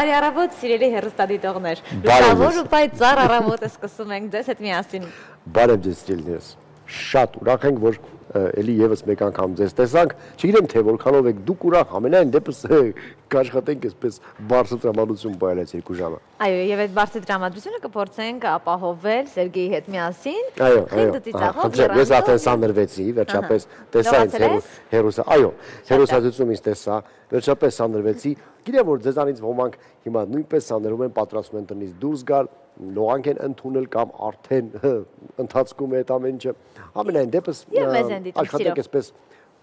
Բարի առավոտ, սիրելի հերոստադիտողներ։ Լուսավոր ու պայծառ առավոտը սկսում ենք ձեզ հետ միասին։ Բարև ձեզ սիրելիներս։ Շատ ուրախ ենք, որ էլի եւս մեկ անգամ ձեզ տեսանք։ Չգիտեմ թե որքանով եք դուք ուրախ, ամենայն դեպս կաշխատենք այսպես բարձր տրամադրություն բայելած երկու ժամը։ Այո, եւ այդ բարձր տրամադրությունը կփորձենք ապահովել Սերգեյի հետ միասին։ Այո, այո։ Ես արդեն սանրվեցի, վերջապես տեսա ինձ հերոսը։ Այո, հերոսացությունում ինձ տեսա, վերջապես սանրվեցի։ Գիտեմ որ ձեզանից ոմանք հիմա նույնպես սաներում են պատրաստում են տնից դուրս գալ, լողանք են ընդունել կամ արդեն ընթացքում է այդ ամեն ինչը։ Ամենայն դեպս աշխատեք այսպես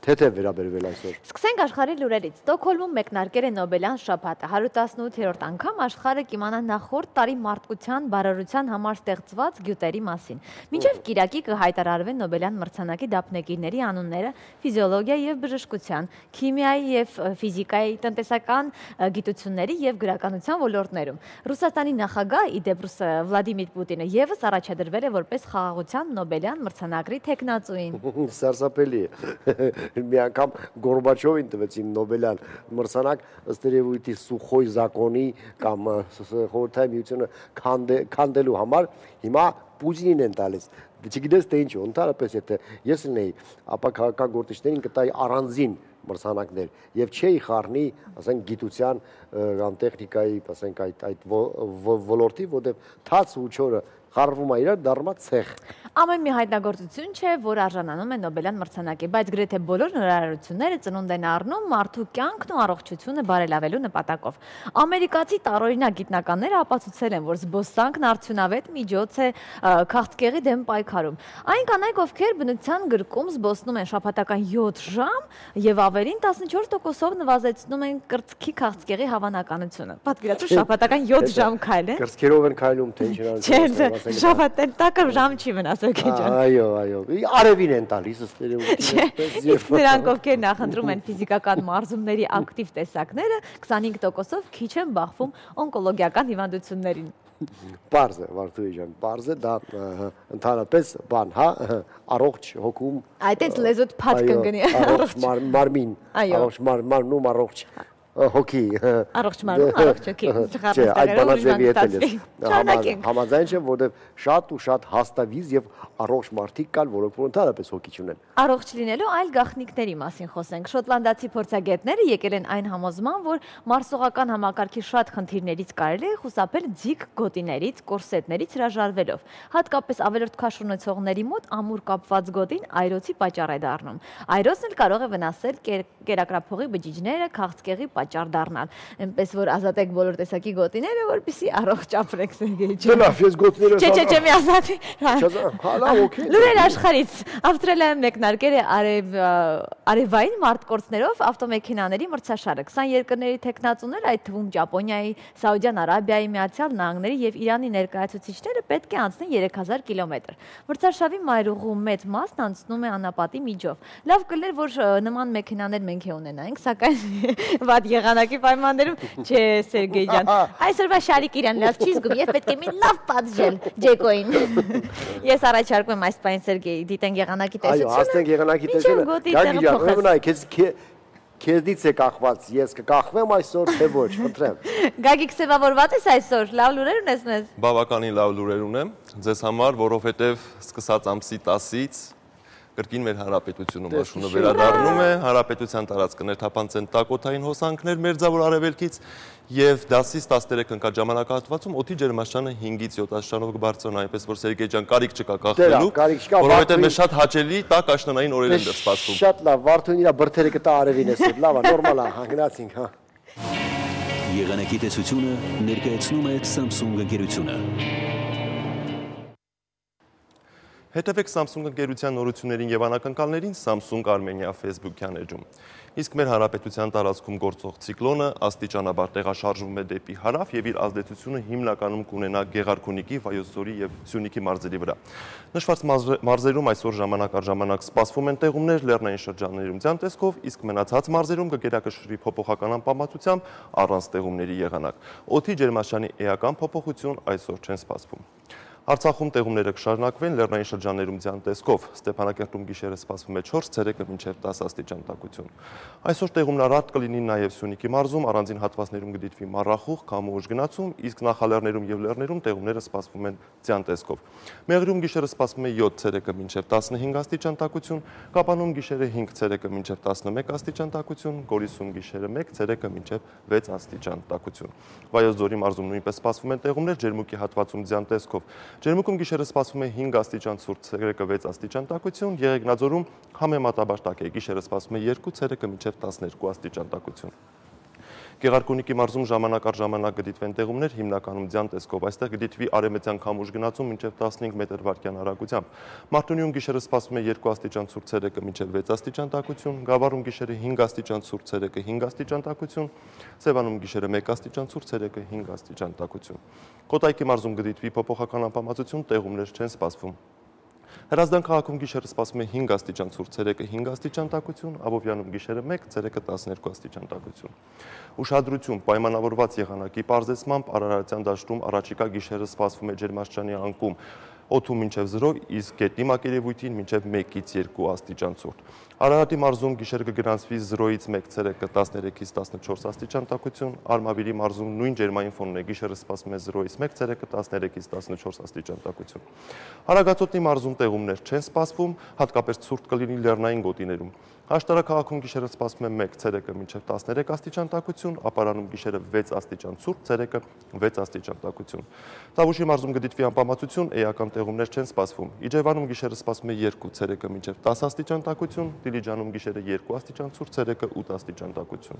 Թեթև վերաբերվել այսօր։ Սկսենք աշխարհի լուրերից։ Ստոկհոլմում մեկնարկել է Նոբելյան շաբաթը։ 118-րդ անգամ աշխարհը կիմանա նախորդ տարի մարդկության բարարության համար ստեղծված գյուտերի մասին։ Մինչև Կիրակի կհայտարարվեն Նոբելյան մրցանակի դափնեկիրների անունները ֆիզիոլոգիա եւ բժշկության, քիմիայի եւ ֆիզիկայի, տնտեսական գիտությունների եւ գրականության ոլորտներում։ Ռուսաստանի նախագահ իդեպ Վլադիմիր Պուտինը եւս առաջադրվել է որպես խաղաղության Նոբելյան մրցանակի թեկնածուին։ Սարսափելի է մի անգամ Գորբաչովին տվեցին Նոբելյան մրցանակ ըստ երևույթի Սուխոյ զակոնի կամ խորհրդային միությունը քանդելու համար հիմա Պուտինին են տալիս չգիտես թե ինչ ընդհանրապես եթե ես լինեի ապա քաղաքական գործիչներին կտայի առանձին մրցանակներ եւ չէի խառնի ասենք գիտության կամ տեխնիկայի ասենք այդ այդ ոլորտի որտեվ թաց ու չորը խառվում է իրար դառնա ցեխ։ Ամեն մի հայտնագործություն չէ, որ արժանանում է Նոբելյան մրցանակի, բայց գրեթե բոլոր հնարավորությունները ծնունդ են առնում մարդու կյանքն ու առողջությունը բարելավելու նպատակով։ Ամերիկացի տարօրինակ գիտնականները ապացուցել են, որ զբոսանքն արդյունավետ միջոց է քաղցկեղի դեմ պայքարում։ Այն կանայք, ովքեր բնության գրկում զբոսնում են շաբաթական 7 ժամ եւ ավելին 14%-ով նվազեցնում են կրծքի քաղցկեղի հավանականությունը։ Պատկերացրու շաբաթական 7 ժամ քայլեն։ Կրծքերով են քայլում, թե ինչ Շաբաթել տակը ժամ չի մնաց ոգի ջան։ Այո, այո։ Արևին են տալիս երևույթին։ Իսկ նրանք ովքեր նախընտրում են ֆիզիկական մարզումների ակտիվ տեսակները 25%-ով քիչ են բախվում օնկոլոգիական հիվանդություններին։ Պարզ է, Վարդուի ջան, պարզ է, դա ընդհանրապես բան, հա, առողջ հոգում։ Այդ էս լեզուտ փաթ կընկնի։ Առողջ մարմին, առողջ մարմնում առողջ հոգի առողջ մարմին առողջ հոգի չէ այդ բանաձևի հետ էլ համաձայն չեմ որովհետև շատ ու շատ հաստավիզ եւ առողջ մարդիկ կան որոնք որ ընդհանրապես հոգի չունեն առողջ լինելու այլ գաղտնիքների մասին խոսենք շոտլանդացի փորձագետները եկել են այն համոզման որ մարսողական համակարգի շատ խնդիրներից կարելի է խուսափել ձիգ գոտիներից կորսետներից հրաժարվելով հատկապես ավելորդ քաշ ունեցողների մոտ ամուր կապված գոտին այրոցի պատճառ է դառնում այրոցն էլ կարող է վնասել կերակրափողի բջիջները քաղցկեղի պատճառ դառնալ։ Էնպես որ ազատեք բոլոր տեսակի գոտիները, որպեսզի առողջ ապրեք Սերգեյ ջան։ Դե լավ, ես գոտիները Չէ, չէ, չէ, մի ազատի։ Հալա, օքեյ։ Լուրեր աշխարից Ավստրալիայում մեկնարկել է արև արևային մարտկորցներով ավտոմեքենաների մրցաշարը։ 20 երկրների տեխնացուներ, այդ թվում Ճապոնիայի, Սաուդյան Արաբիայի, Միացյալ Նահանգների եւ Իրանի ներկայացուցիչները պետք է անցնեն 3000 կիլոմետր։ Մրցաշավի մայրուղու մեծ մասն անցնում է անապատի միջով։ Լավ կլներ, որ նման մեքենաներ մենք է ունենայինք, սակայն վատ եղանակի պայմաններում, չէ, Սերգեյ ջան։ Այսօրվա շարիկ իրան լավ չի զգում, եւ պետք է մի լավ պատժել Ջեկոին։ Ես առաջարկում եմ այս պայն Սերգեյ, դիտենք եղանակի տեսությունը։ Այո, հասնենք եղանակի տեսությունը։ Գագի ջան, ուրեմն այ քեզ քեզնից է կախված, ես կկախվեմ այսօր թե ոչ, խնդրեմ։ Գագիկ սևավորված ես այսօր, լավ լուրեր ունես մեզ։ Բավականին լավ լուրեր ունեմ ձեզ համար, որովհետև սկսած ամսի 10-ից կրկին մեր հանրապետությունում աշխունը վերադառնում է, հանրապետության տարածքը ներթափանցեն տակոթային հոսանքներ մերձավոր արևելքից եւ 10-ից 13 ընկած ժամանակահատվածում օդի ջերմաստիճանը 5-ից 7 աստիճանով կբարձրանա, այնպես որ Սերգեյ ջան, կարիք չկա կախվելու, որովհետեւ մեզ շատ հաճելի տաք աշնանային օրեր են դեռ սպասվում։ Շատ լավ, Վարդուն իր բրթերը կտա արևին էսօր, լավ է, նորմալ է, հանգնացինք, հա։ Եղանակի տեսությունը ներկայացնում է Samsung ընկերությունը։ Հետևեք Samsung ընկերության նորություններին եւ անակնկալներին Samsung Armenia Facebook-յան էջում։ Իսկ մեր հանրապետության տարածքում գործող ցիկլոնը աստիճանաբար տեղաշարժվում է դեպի հարավ եւ իր ազդեցությունը հիմնականում կունենա Գեղարքունիքի, Վայոց-Ձորի եւ Սյունիքի մարզերի վրա։ Նշված մարզերում այսօր ժամանակ առ ժամանակ սպասվում են տեղումներ լեռնային շրջաններում ձյան տեսքով, իսկ մնացած մարզերում կգերակշռի փոփոխական անպամատությամբ առանց տեղումների եղանակ։ Օդի ջերմաստիճանի էական փոփոխություն այսօր չեն սպասվում։ Արցախում տեղումները կշարունակվեն լեռնային շրջաններում ձյան տեսքով։ Ստեփանակերտում գիշերը սպասվում է 4, ցերեկը մինչև 10 աստիճան տաքություն։ Այսօր տեղումնարարտ կլինի նաև Սյունիքի մարզում, առանձին հատվածներում կդիտվի մառախուղ, քամու ուժ գնացում, իսկ նախալեռներում եւ լեռներում տեղումները սպասվում են ձյան տեսքով։ Մեղրիում գիշերը սպասվում է 7, ցերեկը մինչև 15 աստիճան տաքություն, Կապանում գիշերը 5, ցերեկը մինչև 11 աստիճան տաքություն, Գորիսում գիշերը 1, ցերեկը մինչև 6 աստիճան տաքություն։ Վայոց ձորի մարզում նույնպես սպասվում են տեղումներ ջերմուկի հատվածում ձյան տեսքով։ Ջերմուկում գիշերը սպասվում է 5 աստիճան ցուրտ, ցերեկը 6 աստիճան տաքություն, Եղեգնաձորում համեմատաբար տաք է, գիշերը սպասվում է 2, ցերեկը մինչև 12 աստիճան տաքություն։ Գեղարքունիքի մարզում ժամանակ առ ժամանակ կդիտվեն տեղումներ, հիմնականում ձյան տեսքով։ Այստեղ կդիտվի արևմտյան քամուշ գնացում մինչև 15 մետր վարկյան արագությամբ։ Մարտունիում գիշերը սպասվում է 2 աստիճան ցուրտ ցերեկը մինչև 6 աստիճան տաքություն, Գավառում գիշերը 5 աստիճան ցուրտ ցերեկը 5 աստիճան տաքություն, Սևանում գիշերը 1 աստիճան ցուրտ ցերեկը 5 աստիճան տաքություն։ Կոտայքի մարզում կդիտվի փոփոխական անպամացություն, տեղումներ չեն սպասվում։ Հրազդան քաղաքում գիշերը սպասվում է 5 աստիճան ցուրտ, ցերեկը 5 աստիճան տաքություն, Աբովյանում գիշերը 1, ցերեկը 12 աստիճան տաքություն։ Ուշադրություն, պայմանավորված եղանակի պարզեցմամբ Արարատյան դաշտում առաջիկա գիշերը սպասվում է ջերմաստիճանի անկում օդում մինչև 0, իսկ գետնի մակերևույթին մինչև 1-ից 2 աստիճան ցուրտ։ Արարատի մարզում գիշեր կգրանցվի 0-ից 1 ցերեկը 13-ից 14 աստիճան տաքություն, Արմավիրի մարզում նույն ջերմային ֆոնն է, գիշերը սպասվում է 0-ից 1 ցերեկը 13-ից 14 աստիճան տաքություն։ Հարագածոտնի մարզում տեղումներ չեն սպասվում, հատկապես ցուրտ կլինի լեռնային գոտիներում։ Աշտարակաղաքում գիշերը սպասվում է 1 ցերեկը մինչև 13 աստիճան տաքություն, ապարանում գիշերը 6 աստիճան ցուրտ, ցերեկը 6 աստիճան տաքություն։ Տավուշի մարզում կդիտվի անպամացություն, էական տեղումներ չեն սպասվում։ Իջևանում գիշերը սպասվում է 2 ցերեկը մինչև 10 աստիճան տաքություն, Դիլիջանում գիշերը 2 աստիճան ցուրտ, ցերեկը 8 աստիճան տաքություն։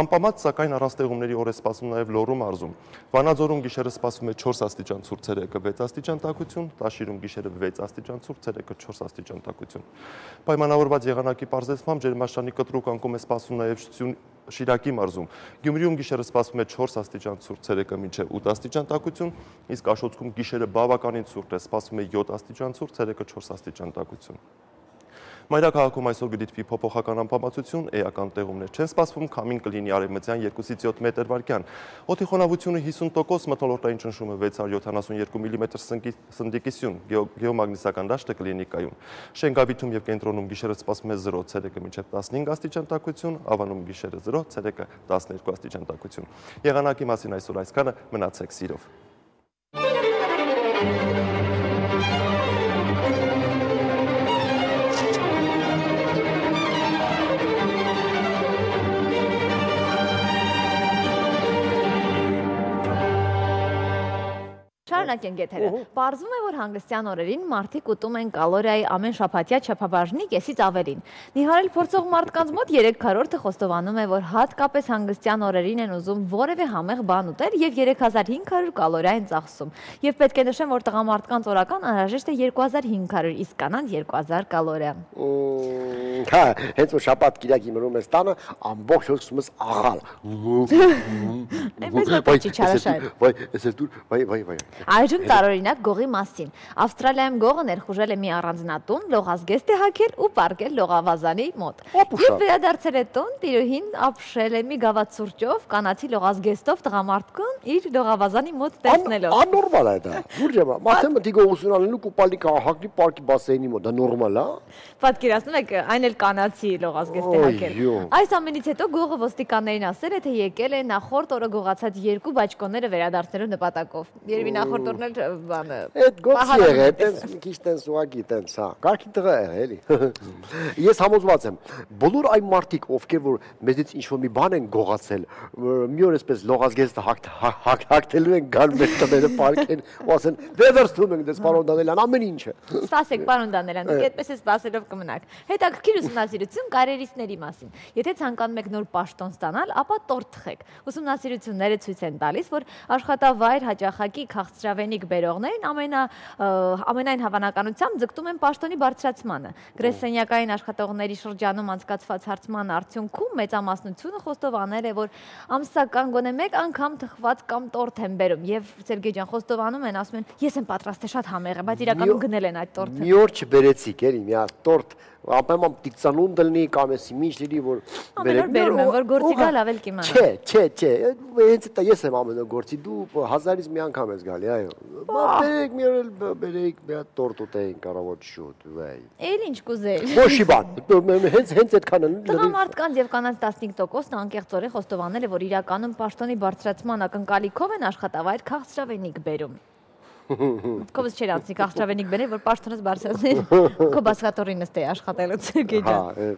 Անպամած, սակայն առանց տեղումների օր է սպասվում նաև Լոռու մարզում։ Վանաձորում գիշերը սպասվում է 4 աստիճան ցուրտ, ցերեկը 6 աստիճան տաքություն, Տաշիրում գիշերը 6 աստիճան ցուրտ, ցերեկը 4 աստիճան տաքություն։ Պայմանավորված եղանակի պարզեցմամբ ջերմաշանի կտրուկ անկում է սպասվում նաև Շիրակի մարզում։ Գյումրիում գիշերը սպասվում է 4 աստիճան ցուրտ, ցերեկը մինչև 8 աստիճան տաքություն, իսկ Աշոտսկում գիշերը բավականին ցուրտ է, սպասվում է 7 աստիճան ցուրտ, ցերեկը 4 աստիճան տաքություն։ Մայրաքաղաքում այսօր կդիտվի փոփոխական անպամացություն, էական տեղումներ չեն սպասվում, քամին կլինի արևմտյան 2-ից 7 մետր վարկյան։ Օդի խոնավությունը 50%, մթնոլորտային ճնշումը 672 մմ սնդիկի սյուն, գեոմագնիսական դաշտը կլինի կայուն։ Շենգավիթում եւ կենտրոնում գիշերը սպասվում է 0 ցերեկը մինչև 15 աստիճան տաքություն, Ավանում գիշերը 0 ցերեկը 12 աստիճան տաքություն։ Եղանակի մասին այսօր այսքանը մնացեք սիրով։ Thank you. Շարունակենք եթերը։ Պարզվում է, որ հանգստյան օրերին մարդիկ ուտում են կալորիայի ամեն շաբաթյա չափաբաժնի կեսից ավելին։ Նիհարել փորձող մարդկանց մոտ 3 քառորդը խոստովանում է, որ հատկապես հանգստյան օրերին են ուզում որևէ համեղ բան ուտել եւ 3500 կալորիա են ծախսում։ Եվ պետք է նշեմ, որ տղամարդկանց օրական անհրաժեշտ է 2500, իսկ կանանց 2000 կալորիա։ Հա, հենց որ շաբաթ Կիրակի մրում ես տանը, ամբողջ ես աղալ։ Այնպես որ չիչարաշայր։ Վայ, էս դու, վայ, վայ, վայ։ Այժմ տարօրինակ գողի մասին։ Ավստրալիայում գողը ներխուժել է մի առանձնատուն, լողազգեստ է հագել ու պարկել լողավազանի մոտ։ Եվ վերադարձել է տուն, տիրուհին ապշել է մի գավաթ սուրճով, կանացի լողազգեստով տղամարդկուն իր լողավազանի մոտ տեսնելով։ Աննորմալ է դա։ Ուրջը, մարդը մտի գողություն անելու կուպալի հագնի պարկի բասեյնի մոտ, դա նորմալ է։ Պատկերացնում եք, այն էլ կանացի լողազգեստ է հագել։ Այս ամենից հետո գողը ոստիկաններին ասել է, թե եկել է նախորդ օրը գողացած երկու բաճկոնները վերադարձնելու նպատակով։ Երևի նախորդ օրն էլ բանը։ Այդ գործի եղե, տենց մի քիչ տենց ուղակի տենց, հա։ Կարքի տղա եղե էլի։ Ես համոզված եմ, բոլոր այն մարդիկ, ովքեր որ մեզից ինչ որ մի բան են գողացել, մի օր էսպես լողազգեստը հակթելու են գալ մեր տները պարկեն ու ասեն վերստում ենք դες պարոն Դանելյան ամեն ինչը։ Սպասեք պարոն Դանելյան, դուք այդպես է սպասելով կմնաք։ Հետաքրքիր ուսումնասիրություն կարերիստների մասին։ Եթե ցանկանում եք նոր պաշտոն ստանալ, ապա տորտ թխեք։ Ուսումնասիրությունները ցույց են տալիս, որ աշխատավայր հաճախակի քաղցրա Ավենիկ բերողներին ամենա ամենայն հավանականությամբ ձգտում են պաշտոնի բարձրացմանը։ Գրեսենյակային աշխատողների շրջանում անցկացված հարցման արդյունքում մեծամասնությունը խոստովանել է, որ ամսական գոնե մեկ անգամ թխված կամ տորթ են բերում եւ Սերգեյ ջան խոստովանում են, ասում են, ես եմ պատրաստ է շատ համեղ բայց իրականում գնել են այդ տորթը։ Մի օր չբերեցիք, էլի, մի հատ տորթ ապայմամ տիքցանուն դլնի կամ էսի ինչ լինի որ բերեք բերում եմ որ գործի գալ ավել կիմանա չէ չէ չէ հենց դա ես եմ ամենը գործի դու հազարից մի անգամ ես գալի այո։ Բերեք մի օր բերեք մի հատ տորտ ուտեին կարավոտ շուտ, վայ։ Էլ ինչ կուզեր։ Ոչի բան, հենց հենց այդքան են։ Տղամարդկանց եւ կանանց 15%-ն անկեղծորեն խոստովանել է, որ իրականում պաշտոնի բարձրացման ակնկալիքով են աշխատավայր քաղցրավենիք բերում։ Կովս չեր անցնի քաղցրավենիք բերել, որ պաշտոնս բարձրացնի։ Քո բասկատորին նստե աշխատելու Սերգեյ ջան։ Հա,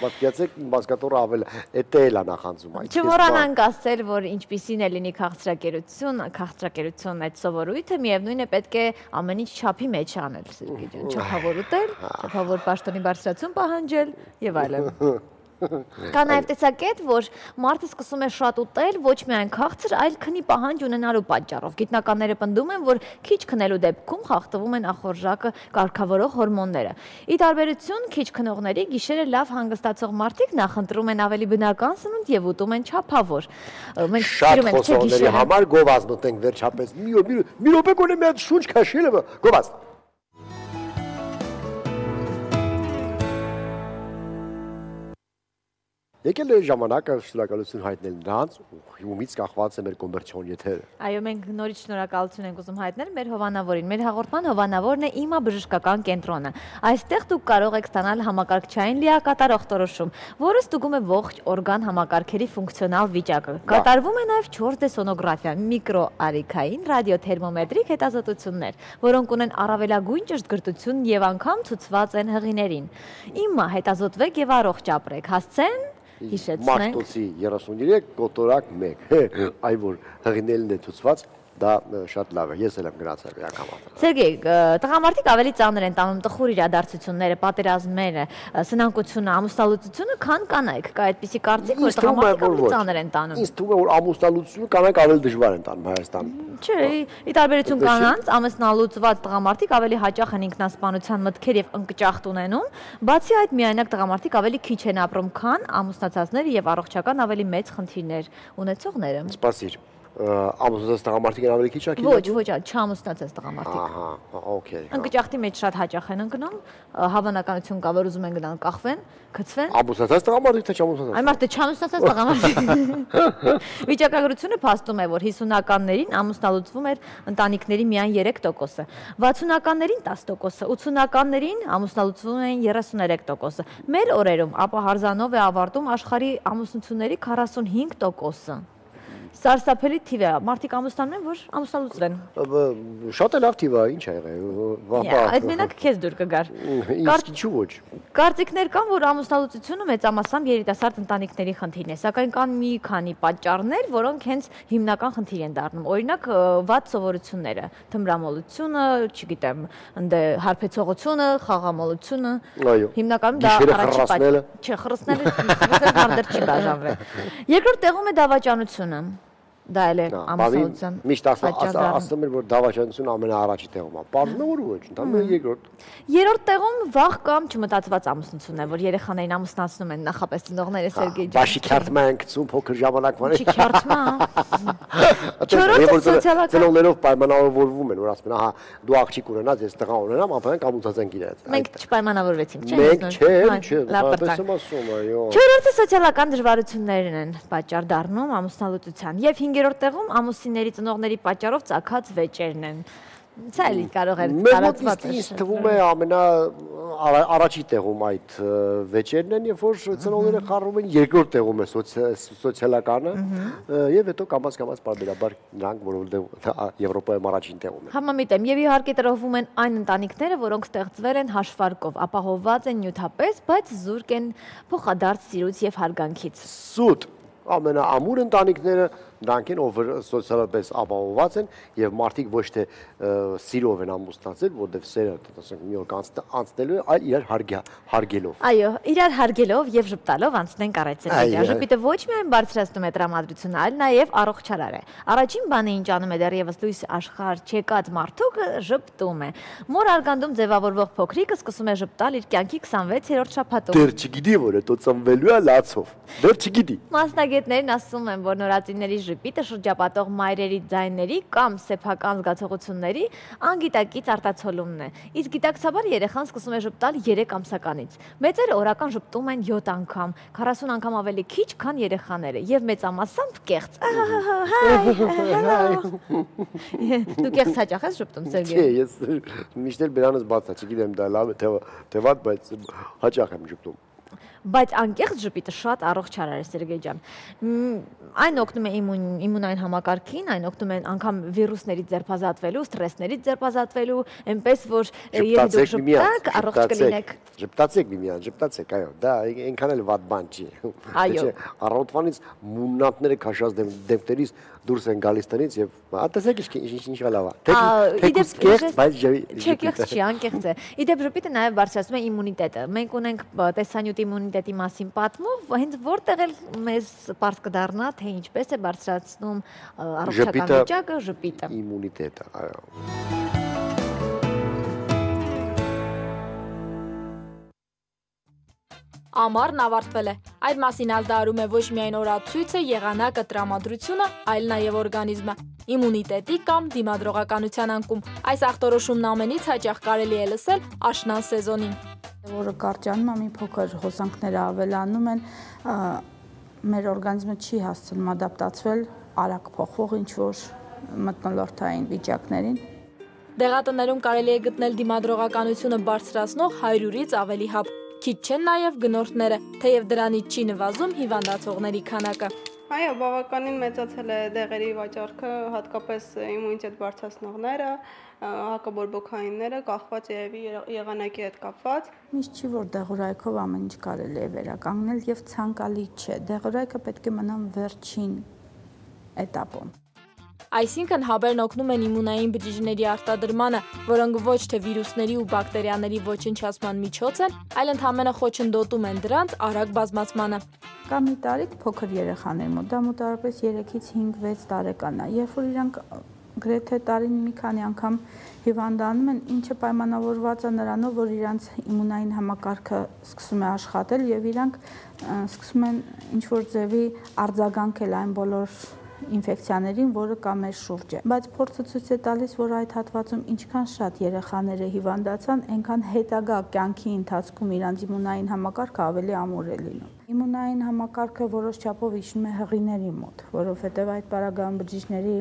Պատկերացեք բասկատորը ավել էտե էլա նախանձում այդ։ Չմոռանանք ասել, որ ինչպիսին է լինի քաղցրակերություն, քաղցրակերություն այդ սովորույթը, միևնույն է պետք է ամեն ինչ չափի մեջ անել, Սերգեյ ջան, չափավոր ուտել, չափավոր պաշտոնի բարձրացում պահանջել եւ այլն։ Կա նաև տեսակետ, որ մարդը սկսում է շատ ուտել ոչ միայն քաղցր, այլ քնի պահանջ ունենալու պատճառով։ Գիտնականները պնդում են, որ քիչ քնելու դեպքում խախտվում են ախորժակը կարգավորող հորմոնները։ Ի տարբերություն քիչ քնողների գիշերը լավ հանգստացող մարդիկ նախընտրում են ավելի բնական սնունդ եւ ուտում են չափավոր։ Մենք շատ սիրում ենք չէ խոսողների գիշերը։ համար գովազ մտենք վերջապես։ Մի մի րոպե կոնե մի հատ շունչ քաշել եմ, Եկել է ժամանակը շնորհակալություն հայտնել նրանց, ումից կախված է մեր կոմերցիոն եթերը։ Այո, մենք նորից շնորհակալություն ենք ուզում հայտնել մեր հովանավորին։ Մեր հաղորդման հովանավորն է իմա բժշկական կենտրոնը։ Այստեղ դուք կարող եք ստանալ համակարգչային լիակատար ողտորոշում, որը ստուգում է ողջ օրգան համակարգերի ֆունկցիոնալ վիճակը։ Կատարվում է նաև 4D սոնոգրաֆիա, միկրոարիքային ռադիոթերմոմետրիկ հետազոտություններ, որոնք ունեն առավելագույն ճշտգրտություն եւ անգամ ցուցված են հղիներին։ Իմա հետազոտվեք եւ առողջ ապրեք։ Հասցեն հիշեցնենք Մարտոցի 33 կոտորակ 1։ Այ որ հղիներն է ցուցված, դա շատ լավ է։ Ես էլ եմ գնացել ատրա։ Սերգեյ, տղամարդիկ ավելի ծանր են տանում տխուր իրադարձությունները, պատերազմները, սնանկությունը, ամուսնալուծությունը, քան կանայք։ Կա այդպիսի կարծիք, որ տղամարդիկ ավելի ծանր են տանում։ Ինձ թվում է, որ ամուսնալուծությունը կանայք ավելի դժվար են տանում Հայաստանում։ Չէ, ի տարբերություն կանանց, ամուսնալուծված տղամարդիկ ավելի հաճախ են ինքնասպանության մտքեր եւ ընկճախտ ունենում, բացի այդ միայնակ տղամարդիկ ավելի քիչ են ապրում, քան ամուսնացածները եւ առողջական ավելի մեծ խնդիրներ ունեցողները։ Սպասիր։ Ամուսնացած տղամարդիկ են ավելի քիչ ակի։ Ոչ, ոչ, չամուսնացած տղամարդիկ։ Ահա, հա, օքեյ։ հա։ Ընկճախտի մեջ շատ հաճախ են ընկնում, հավանականություն կա, որ ուզում են գնալ կախվեն, գցվեն, Ամուսնացած տղամարդիկ թե չամուսնացած։ Այն մարդը չամուսնացած տղամարդիկ։ Վիճակագրությունը փաստում է, որ 50-ականներին ամուսնալուծվում էր ընտանիքների միայն 3%-ը, 60-ականներին 10%-ը, 80-ականներին ամուսնալուծվում էին 33%-ը։ Մեր օրերում ապա հարձանով է ավարտում աշխարհի ամուսնությունների 45%-ը։ Սարսափելի թիվ է։ Մարդիկ ամուսնանում են, որ ամուսնալուծվեն։ Բ- Շատ է լավ թիվը, ինչ ա եղել։ Այդ մենակ քեզ դուր կգար։ Ինչ ինչու ոչ։ Կարծիքներ կան, որ ամուսնալուծությունը մեծամասամբ երիտասարդ ընտանիքների խնդիրն է, սակայն կան մի քանի պատճառներ, որոնք հենց հիմնական խնդիր են դառնում։ Օրինակ, վատ սովորությունները, թմրամոլությունը, չգիտեմ, ընդ հարբեցողությունը, խաղամոլությունը։ Այո։ Հիմնականում դա առաջի խռասնելը։ Չէ, խռսնելը հարդեր չի բաժանվել։ Երկրորդ տեղում է դավաճանությունը։ Դա էլ է Բավին ամուսնալուծության միշտ ասում էր որ դավաճանությունը ամենաառաջի տեղում է։ Պարզվում է որ ոչ, ընդհանրապես երկրորդ։ Երրորդ տեղում վաղ կամ չմտածված ամուսնությունն է, որ երեխաներին ամուսնացնում են նախապես ծնողները Սերգեյ ջան։ Բաշի քարտმა են գցում փոքր ժամանակվան։ Չի քարտմա։ Չորրորդը սոցիալական- ծնողներով պայմանավորվում են, որ ասում են, ահա դու աղջիկ ունենաս, ես տղա ունենամ, ապա կամուցած ենք իրենց։ Մենք չպայմանավորվեցինք, չէ՞։ Մենք չէ, Հա, չէ, այդպես եմ ասում, այո։ Չորրորդը սոցիալական դժվարություններն են պատճառ դառնում ամուսնալուծության եւ հինգերորդ տեղում ամուսինների ծնողների պատճառով ցակած վեճերն են։ Սա էլի կարող է մոտ տարածված ինձ թվում է ամենա առաջի տեղում այդ վեճերն են, երբ որ ծնողները խառնում են, երկրորդ տեղում է սոցիա- սոցիալականը, եւ հետո կամած կամած բարբերաբար նրանք, որովհետեւ ա, Եվրոպայում առաջին տեղում են։ Համամիտ եմ եւ իհարկե տրոհվում են այն ընտանիքները, որոնք ստեղծվել են հաշվարկով, ապահովված են նյութապես, բայց զուրկ են փոխադարձ սիրուց եւ հարգանքից։ Սուտ ամենաամուր ընտանիքները նրանք են, ով սոցիալապես ապահովված են եւ մարդիկ ոչ թե սիրով են ամուսնացել, որովհետեւ սերը, ասենք, մի օր անցնելու է, այլ իրար հարգելով։ Այո, իրար հարգելով եւ ժպտալով անցնենք առայցել։ Այո։ Ժպիտը ոչ միայն բարձրացնում է տրամադրությունը, այլ նաեւ առողջարար է։ Առաջին բանը ինչ անում է դեռևս լույս աշխարհ չեկած մարդուկը ժպտում է։ Մոր արգանդում ձևավորվող փոքրիկը սկսում է ժպտալ իր կյանքի 26-րդ շաբաթում։ Դեռ չգիտի որ հետո ծնվելու է լացով։ Դեռ չգիտի։ Մասնագետներն ասում են, որ նորածինների ժպիտը շրջապատող մայրերի ձայների կամ սեփական զգացողությունների անգիտակից արտացոլումն է։ Իսկ գիտակցաբար երեխան սկսում է ժպտալ 3 ամսականից։ Մեծերը օրական ժպտում են 7 անգամ, 40 անգամ ավելի քիչ, քան երեխաները, եւ մեծամասամբ կեղծ։ Դու կեղծ հաճախ ես ժպտում, Սերգեյ։ Չէ, ես միշտ էլ բերանս բաց է, չգիտեմ դա լավ է թե թե վատ, բայց հաճախ եմ ժպտում բայց անկեղծ ժպիտը շատ առողջ արար է Սերգեյ ջան։ Այն օգնում է իմուն իմունային համակարգին, այն օգնում է անգամ վիրուսներից ձերբազատվելու, ստրեսներից ձերբազատվելու, այնպես որ երբ դուք ժպտաք, առողջ կլինեք։ Ժպտացեք միմյան, ժպտացեք, այո, դա այնքան էլ վատ բան չի։ Այո։ Առավոտվանից մուննատները քաշած դեմքերից դուրս են գալիս տնից եւ հա տեսեք ինչ ինչ լավ է։ Թեկուս կեղծ, բայց չէ կեղծ չի, անկեղծ է։ Իդեպ ժպիտը նաեւ բարձրացնում է իմունիտետը։ Մենք ունենք տեսանյութ իմունիտետի մասին պատմող, հենց որտեղ էլ մեզ բարձ կդառնա, թե ինչպես է բարձրացնում առողջական վիճակը ժպիտը։ Իմունիտետը, այո։ Ամառն ավարտվել է։ Այդ մասին ազդարում է ոչ միայն օրացույցը, եղանակը, տրամադրությունը, այլ նաև օրգանիզմը, իմունիտետի կամ դիմադրողականության անկում։ Այս ախտորոշումն ամենից հաճախ կարելի է լսել աշնան սեզոնին։ Որը կարճանում է մի փոքր հոսանքները ավելանում են, մեր օրգանիզմը չի հասցնում ադապտացվել արագ փոխվող ինչ-որ մթնոլորտային վիճակներին։ Դեղատներում կարելի է գտնել դիմադրողականությունը բարձրացնող 100-ից ավելի հապ, Քիչ չեն նաև գնորդները, թեև դրանից չի նվազում հիվանդացողների քանակը։ Այո, բավականին մեծացել է դեղերի վաճառքը, հատկապես իմունիտետ բարձրացնողները, հակաբորբոքայինները, կախված եւ եղանակի հետ կապված։ Միշտ չի որ դեղորայքով ամեն ինչ կարելի է վերականգնել եւ ցանկալի չէ։ Դեղորայքը պետք է մնան վերջին этаպում։ Այսինքն հաբերն օգնում են իմունային բջիջների արտադրմանը, որոնք ոչ թե վիրուսների ու բակտերիաների ոչնչացման միջոց են, այլ ընդհանրապես խոչընդոտում են դրանց արագ բազմացմանը։ Կամ մի տարիք փոքր երեխաներ մոտ, դա մոտավորապես 3-ից 5-6 տարեկան է, երբ որ իրանք գրեթե տարին մի քանի անգամ հիվանդանում են, ինչը պայմանավորված է նրանով, որ իրանց իմունային համակարգը սկսում է աշխատել եւ իրանք սկսում են ինչ որ ձևի արձագանքել այն բոլոր ինֆեկցիաներին, որը կա մեր շուրջը։ Բայց փորձը ցույց է տալիս, որ այդ հատվածում ինչքան շատ երեխաները հիվանդացան, այնքան հետագա կյանքի ընթացքում իրանց իմունային համակարգը ավելի ամուր է լինում։ Իմունային համակարգը որոշ չափով իջնում է հղիների մոտ, որովհետև այդ պարագայում բջիջների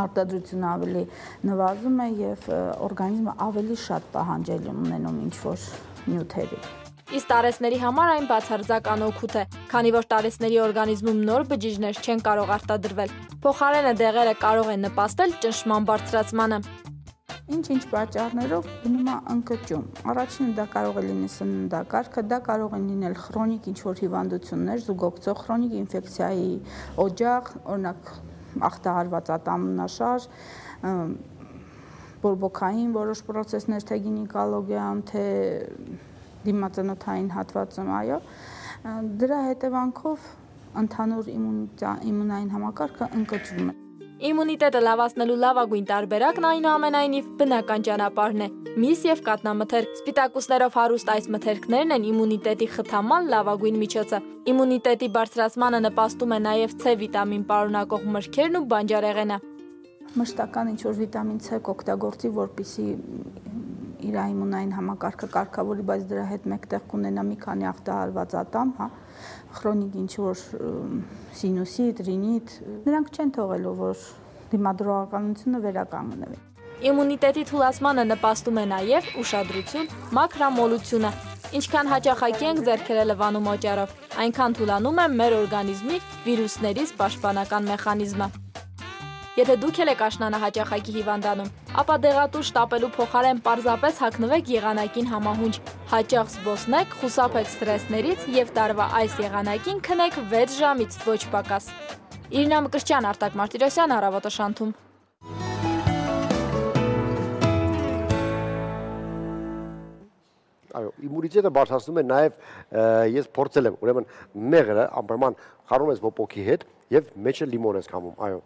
արտադրությունը ավելի նվազում է եւ օրգանիզմը ավելի շատ պահանջել ունենում ինչ որ նյութերի։ Իսկ տարեսների համար այն բացարձակ անօգուտ է, քանի որ տարեսների օրգանիզմում նոր բջիջներ չեն կարող արտադրվել։ Փոխարենը դեղերը կարող են նպաստել ճնշման բարձրացմանը։ Ինչ-ինչ պատճառներով գնում է ընկճում։ Առաջինը դա կարող է լինել սննդակարգը, դա կարող են լինել քրոնիկ ինչ-որ հիվանդություններ, զուգօգցող քրոնիկ ինֆեկցիայի օջախ, օրինակ ախտահարված ատամնաշար, բորբոքային որոշ process-ներ, թե գինեկոլոգիայում, թե դիմացանոթային հատվածում, այո, դրա հետևանքով ընդհանուր իմունային համակարգը ընկճվում է։ Իմունիտետը լավացնելու լավագույն տարբերակն այնուամենայնիվ բնական ճանապարհն է։ Միս եւ կատնամթերք սպիտակուսներով հարուստ այս մթերքներն են իմունիտետի խթանման լավագույն միջոցը։ Իմունիտետի բարձրացմանը նպաստում է նաեւ C վիտամին պարունակող մրգերն ու բանջարեղենը։ Մշտական ինչ որ վիտամին C կօգտագործի, որpիսի իր իմունային համակարգը կարգավորի, բայց դրա հետ մեկտեղ կունենա մի քանի ախտահարված ատամ, հա, քրոնիկ ինչ որ սինուսիտ, ռինիտ, նրանք չեն թողելու, որ դիմադրողականությունը վերականգնվի։ Իմունիտետի թուլացմանը նպաստում է նաև ուշադրություն, մակրամոլությունը։ Ինչքան հաճախակի ենք ձեռքերը լվանում օճառով, այնքան թուլանում է մեր օրգանիզմի վիրուսներից պաշտպանական մեխանիզմը։ Եթե դուք եք աշնանը հաճախակի հիվանդանում, ապա դեղատու շտապելու փոխարեն պարզապես հագնվեք եղանակին համահունչ, հաճախ զբոսնեք, խուսափեք ստրեսներից եւ տարվա այս եղանակին քնեք 6 ժամից ոչ պակաս։ Իրինա Մկրտչյան, Արտակ Մարտիրոսյան, Արավոտաշանթում։ Այո, իմունիտետը բարձրացնում է նաև ես փորձել եմ, ուրեմն մեղրը անպայման խառնում ես ոպոկի հետ եւ մեջը լիմոն ես քամում, այո։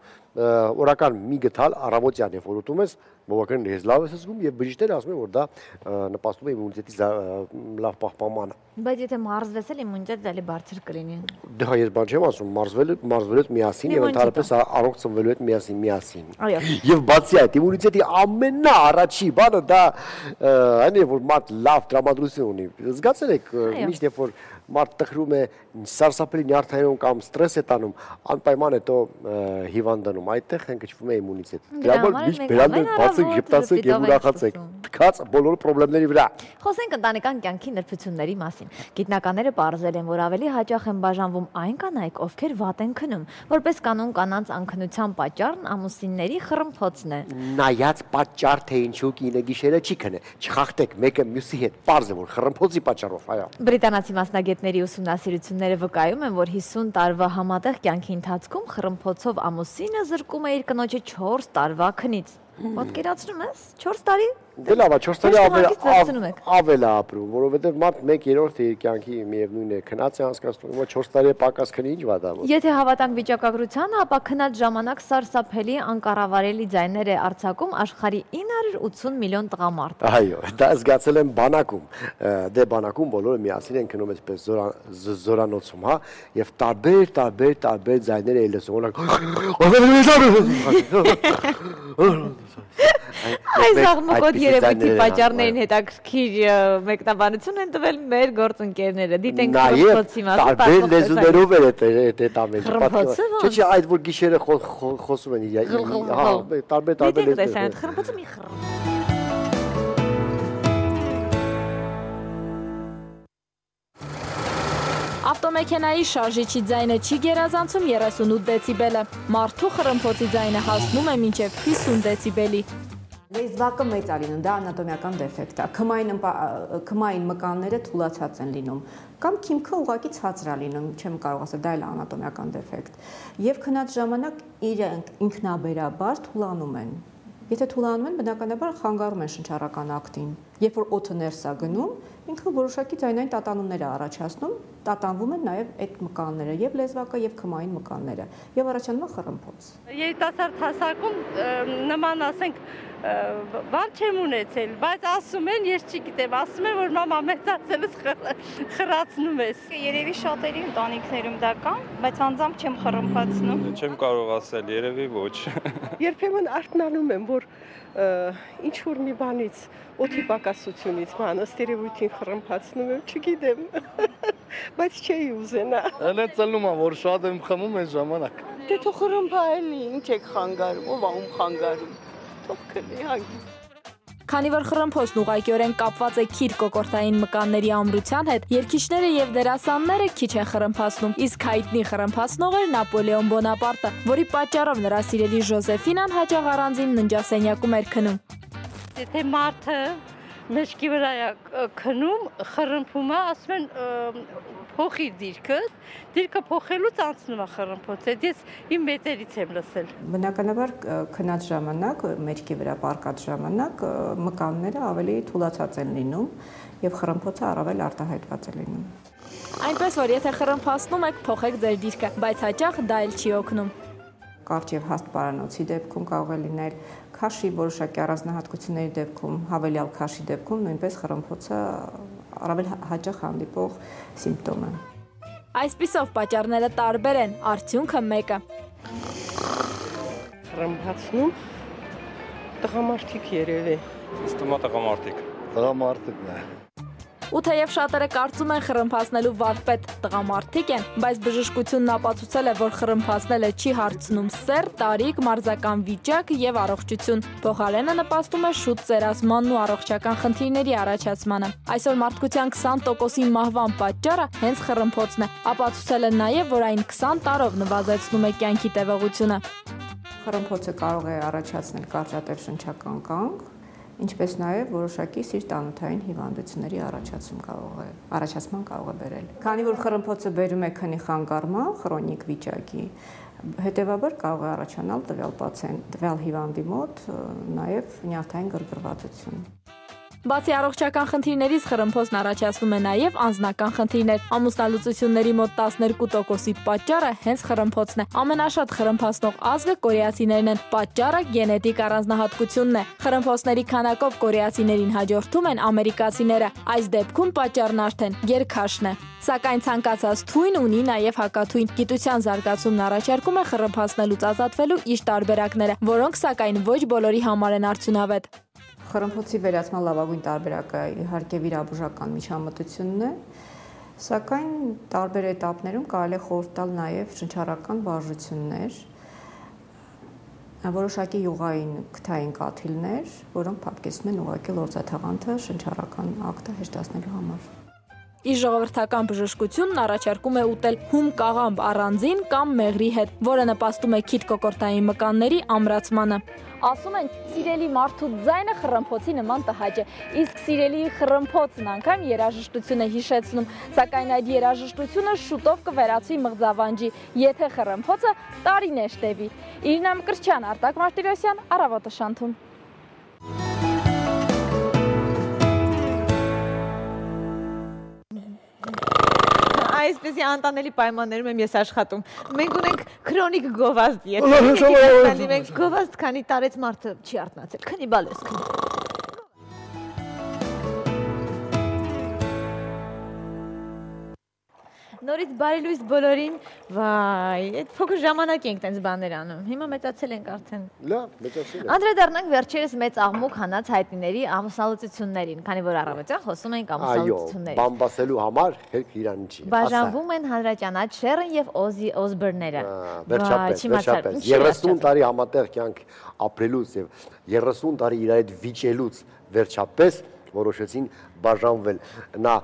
Օրական մի գթալ առավոտյան երբ որ ուտում ես, բավական ես լավ ես զգում եւ բժիշկները ասում են որ դա նպաստում է իմունիտետի լավ պահպանմանը։ Բայց եթե մարզվես էլ իմունիտետը դալի բարձր կլինի։ Դա ես բան չեմ ասում, մարզվելը մարզվելու հետ միասին եւ ընդհանրապես առողջ ծնվելու հետ միասին միասին։ Այո։ Եվ բացի այդ իմունիտետի ամենաառաջի բանը դա այն է որ մարդ լավ տրամադրություն ունի։ Զգացել եք միշտ երբ որ մարդ տխրում է սարսափելի նյարդայում կամ ստրես է տանում, անպայման հետո հիվանդանում, այդտեղ են կչվում է իմունիտետ։ Դրա համար միշտ բերաններ բացեք, ժպտացեք եւ ուրախացեք։ Թքած բոլոր խնդիրների վրա։ Խոսենք ընտանեկան կյանքի նրբությունների մասին։ Գիտնականները ողջել են, որ ավելի հաճախ են բաժանվում այն կանայք, ովքեր վատ են քնում, որպես կանոն կանանց անքնության պատճառն ամուսինների խռմփոցն է։ Նայած պատճառ թե ինչու կինը գիշերը չի քնե։ Չխախտեք մեկը մյուսի հետ։ Պարզ է որ խռմփոցի պատճառով, այո։ Բրիտանացի մասնագետ Մասնագետների ուսումնասիրությունները վկայում են, որ 50 տարվա համատեղ կյանքի ընթացքում խռմփոցով ամուսինը զրկում է իր կնոջը 4 տարվա քնից։ Պատկերացնում ես 4 տարի Դե լավ, 4 տարի ավել է ապրում, որովհետև մարդ 1/3 իր կյանքի միևնույն է քնած է անցկացնում, հիմա 4 տարի է պակաս քնի ինչ վատ է։ Եթե հավատանք վիճակագրությանը, ապա քնած ժամանակ սարսափելի անկառավարելի ձայներ է արձակում աշխարի 980 միլիոն տղամարդ։ Այո, դա զգացել եմ բանակում։ Դե բանակում բոլորը միասին են քնում այսպես զորանոցում, հա, եւ տարբեր տարբեր տարբեր ձայներ է լսում։ Այս աղմկոտ երևույթի պատճառներին հետաքրքիր մեկնաբանություն են տվել մեր գործընկերները։ Դիտենք խրփոցի մասին։ Տարբեր լեզուներով է այդ ամենը։ Չէ, չէ, այդ որ գիշերը խոսում են իր հա, տարբեր տարբեր լեզուներով։ Խրփոցը մի խրփ Ավտոմեքենայի շարժիչի ձայնը չի գերազանցում 38 դեցիբելը։ Մարդու խռմփոցի ձայնը հասնում է մինչև 50 դեցիբելի։ Լեզվակը մեծ է լինում, դա անատոմիական դեֆեկտ է։ Քմային քմային մկանները թուլացած են լինում, կամ քիմքը ուղակի ցածր է լինում, չեմ կարող ասել, դա էլ անատոմիական դեֆեկտ։ Եվ քնած ժամանակ իրենք ինքնաբերաբար թուլանում են։ Եթե թուլանում են, բնականաբար խանգարում են շնչառական ակտին։ Երբ որ օդը ներս է գնում, ինքը որոշակի ձայնային տատանումներ է առաջացնում, տատանվում են նաև այդ մկանները, եւ լեզվակը եւ քմային մկանները, եւ առաջանում է խռմփոց։ Երիտասարդ հասակում նման ասենք բան չեմ ունեցել, բայց ասում են, ես չգիտեմ, ասում են, որ մամա մեծացելս խրացնում ես։ Երևի շատերի ընտանիքներում դա կա, բայց անձամբ չեմ խռմփացնում։ Չեմ կարող ասել, երևի ոչ։ Երբեմն արթնանում եմ, որ ինչ որ մի բանից օդի պակասությունից բան ըստ երևույթին խռմփացնում եմ, չգիտեմ, բայց չէի ուզենա։ Հələ ծլում եմ, որ շատ եմ խմում այս ժամանակ։ Դե թող խռմփա էլի, ինչ եք խանգարում, ով ա ում խանգարում։ Թող քնի հագի։ Քանի որ խռմփոցն ուղղակիորեն կապված է քիր կոկորտային մկանների ամրության հետ, երկիչները եւ դերասանները քիչ են խռմփացնում, իսկ հայտնի խռմփացնողը Նապոլեոն Բոնապարտը, որի պատճառով նրա սիրելի Ժոզեֆինան հաջող առանձին ննջասենյակում էր քնում։ Եթե մարդը մեջքի վրա քնում, խռմփում է, ասում են փոխի դիրքը, դիրքը փոխելուց անցնում է խռմփոցը։ Ես իմ մեծերից եմ լսել։ Բնականաբար քնած ժամանակ, մեջքի վրա պարկած ժամանակ մկանները ավելի թուլացած են լինում եւ խռմփոցը առավել արտահայտված է լինում։ Այնպես որ եթե խռմփացնում եք, փոխեք ձեր դիրքը, բայց հաճախ դա էլ չի օգնում կարճ եւ հաստ պարանոցի դեպքում կարող է լինել քաշի որոշակի առանձնահատկությունների դեպքում, հավելյալ քաշի դեպքում նույնպես խռմփոցը առավել հաճախ հանդիպող սիմպտոմ է։ Այսպիսով պատճառները տարբեր են, արդյունքը մեկը։ Խռմփացնում տղամարդիկ երևի։ Ըստ ումա տղամարդիկ։ Տղամարդիկն է։ Ու թեև շատերը կարծում են խռմփացնելու վարպետ տղամարդիկ են, բայց բժշկությունն ապացուցել է, որ խռմփացնելը չի հարցնում սեր, տարիք, մարզական վիճակ եւ առողջություն։ Փոխարենը նպաստում է շուտ ծերացմանն ու առողջական խնդիրների առաջացմանը։ Այսօր մարդկության 20%-ի մահվան պատճառը հենց խռմփոցն է։ Ապացուցել են նաեւ, որ այն 20 տարով նվազեցնում է կյանքի տևողությունը։ Խռմփոցը կարող է առաջացնել կարճատև շնչական կանգ, ինչպես նաև որոշակի սիրտանոթային հիվանդությունների առաջացում կարող է առաջացման կարող է բերել։ Քանի որ խռմփոցը բերում է քնի խանգարման, քրոնիկ վիճակի, հետևաբար կարող է առաջանալ տվյալ պացիենտ, տվյալ հիվանդի մոտ նաև նյարդային գրգռվածություն։ Բացի առողջական խնդիրներից խրմփոցն առաջացնում է նաև անձնական խնդիրներ։ Ամուսնալուծությունների մոտ 12%-ի պատճառը հենց խրմփոցն է։ Ամենաշատ խրմփացնող ազգը կորեացիներն են։ Պատճառը գենետիկ առանձնահատկությունն է։ Խրմփոցների քանակով կորեացիներին հաջորդում են ամերիկացիները։ Այս դեպքում պատճառն արդեն երկաշն է։ Սակայն ցանկացած թույն ունի նաև հակաթույն։ Գիտության զարգացումն առաջարկում է խրմփացնելուց ազատվելու իր տարբերակները, որոնք սակայն ոչ բոլորի համար են արդյունավետ խռմփոցի վերացման լավագույն տարբերակը իհարկե վիրաբուժական միջամտությունն է, սակայն տարբեր этаպներում կարելի է խորհուրդ տալ նաև շնչառական վարժություններ, որոշակի յուղային քթային կաթիլներ, որոնք փակեցնում են ուղղակի լորձաթաղանթը շնչառական ակտը հեշտացնելու համար։ Իր ժողովրդական բժշկությունն առաջարկում է ուտել հում կաղամբ առանձին կամ մեղրի հետ, որը նպաստում է քիթ կոկորտային մկանների ամրացմանը։ Ասում են, սիրելի մարդու ձայնը խռմփոցի նման տհաճ է, իսկ սիրելի խռմփոցն անգամ երաժշտություն է հիշեցնում, սակայն այդ երաժշտությունը շուտով կվերածվի մղձավանջի, եթե խռմփոցը տարիներ շտեվի։ Իրինա Մկրտչյան, Արտակ Մարտիրոսյան, Արավոտը այսպեսի անտանելի պայմաններում եմ ես աշխատում։ Մենք ունենք քրոնիկ գովազդ, եթե մենք գովազդ քանի տարեց մարդը չի արթնացել։ Քնի բալես, քնի։ Նորից բարի լույս բոլորին։ Վայ, այդ փոքր ժամանակ ենք տենց բաներ անում։ Հիմա մեծացել ենք արդեն։ Լավ, մեծացել ենք։ Անդրադառնանք վերջերս մեծ աղմուկ հանած հայտնիների ամուսնալուծություններին, քանի որ առավոտյան խոսում ենք ամուսնալուծությունների։ Այո, բամբասելու համար հերք իրանչի։ Բաժանվում են հանրաճանաչ Շերն եւ Օզի Օզբերները։ Վերջապես, վերջապես 30 տարի համատեղ կյանք ապրելուց եւ 30 տարի իր այդ վիճելուց վերջապես որոշեցին բաժանվել։ Նա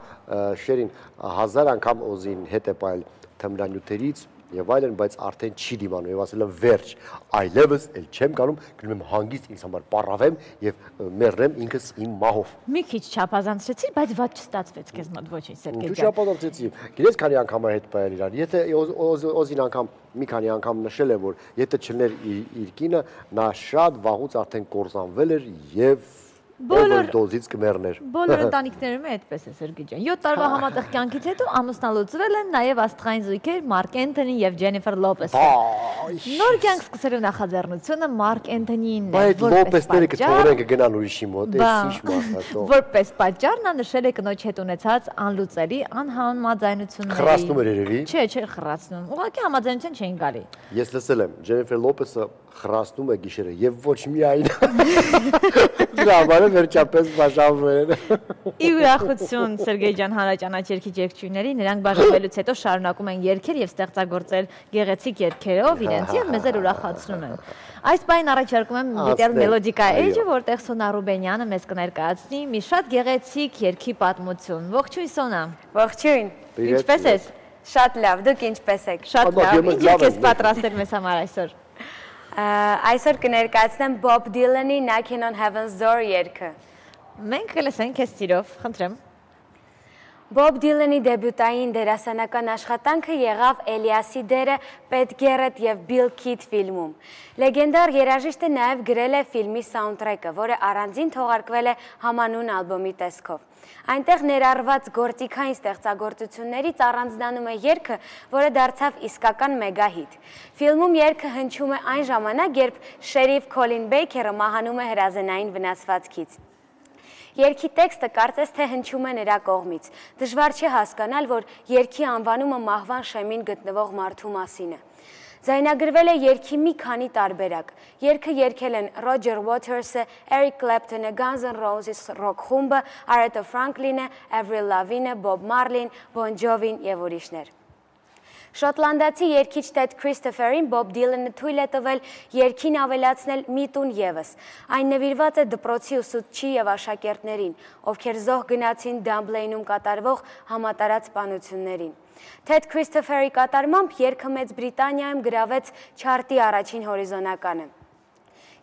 շերին հազար անգամ օզին հետ է պայել թմրանյութերից եւ այլն, բայց արդեն չի դիմանում եւ ասել է վերջ, այլևս էլ չեմ կարող, գնում եմ հանգիստ ինձ համար պարավեմ եւ մեռնեմ ինքս իմ մահով։ Մի քիչ չափազանցրեցի, բայց ված չստացվեց քեզ մոտ ոչինչ Սերգեյ ջան։ Դու չափազանցեցի։ Գիտես քանի անգամ է հետ պայել իրար։ Եթե օզին անգամ մի քանի անգամ նշել է, որ եթե չներ իր կինը, նա շատ վաղուց արդեն կորզանվել էր եւ Բոլոր դոզից կմեռներ։ Բոլոր ընտանիքներում է այդպես է Սերգեյ ջան։ 7 տարվա համատեղ կյանքից հետո ամուսնալուծվել են նաև աստղային զույգեր Մարկ Էնթոնի եւ Ջենիֆեր Լոպեսը։ Նոր կյանք սկսելու նախաձեռնությունը Մարկ Էնթոնիին է։ Բայց Լոպեսները կթողնեն կգնան ուրիշի մոտ, էս ինչ մասա։ Որպես պատճառ նա նշել է կնոջ հետ ունեցած անլուծելի անհամաձայնությունների։ Խրացնում էր երևի։ Չէ, չէ, խրացնում։ Ուղղակի համաձայնության չէին գալի։ Ես լսել եմ Ջենիֆեր Լոպեսը խրաստում է գիշերը եւ ոչ միայն դրա համար վերջապես բաժանվել ի ուրախություն Սերգեյ ջան հանրաճանաչ երկի ջերկչույների նրանք բաժանվելուց հետո շարունակում են երգեր եւ ստեղծագործել գեղեցիկ երգերով իրենց եւ մեզ էլ ուրախացնում են այս բան առաջարկում եմ դիտել մելոդիկա էջը որտեղ Սոնա Ռուբենյանը մեզ կներկայացնի մի շատ գեղեցիկ երգի պատմություն ողջույն Սոնա ողջույն ինչպես ես Շատ լավ, դուք ինչպես եք։ Շատ լավ։ Ինչ եք պատրաստել մեզ համար այսօր։ Այսօր կներկայացնեմ Bob Dylan-ի Knocking on Heaven's Door երգը։ Մենք կլսենք քեզ սիրով, խնդրեմ։ Bob Dylan-ի դեբյուտային դերասանական աշխատանքը եղավ Էլիասի դերը Pet Garrett եւ Bill Kidd ֆիլմում։ Լեգենդար երաժիշտը նաև գրել է ֆիլմի սաունդթրեքը, որը առանձին թողարկվել է համանուն ալբոմի տեսքով։ Այնտեղ ներառված գործիքային ստեղծագործություններից առանձնանում է երգը, որը դարձավ իսկական մեգահիթ։ Ֆիլմում երգը հնչում է այն ժամանակ, երբ շերիֆ Քոլին Բեյքերը մահանում է հրազենային վնասվածքից։ Երկի տեքստը կարծես թե հնչում է նրա կողմից։ Դժվար չէ հասկանալ, որ երկի անվանումը մահվան շեմին գտնվող մարդու մասին է։ Ձայնագրվել է երգի մի քանի տարբերակ։ Երգը երգել են Roger Waters-ը, Eric Clapton-ը, Guns N' Roses ռոք խումբը, Aretha Franklin-ը, Avril Lavigne-ը, Bob Marley-ն, Bon Jovi-ն եւ ուրիշներ։ Շոտլանդացի երգիչ Տեդ Քրիստոֆերին Բոբ Դիլանը թույլ է տվել երգին ավելացնել մի տուն եւս։ Այն նվիրված է դպրոցի ուսուցչի եւ աշակերտներին, ովքեր զոհ գնացին Դամբլեյնում կատարվող համատարած սպանություններին։ Թեդ Քրիստոֆերի կատարմամբ երգը Մեծ Բրիտանիայում գրավեց չարտի առաջին հորիզոնականը։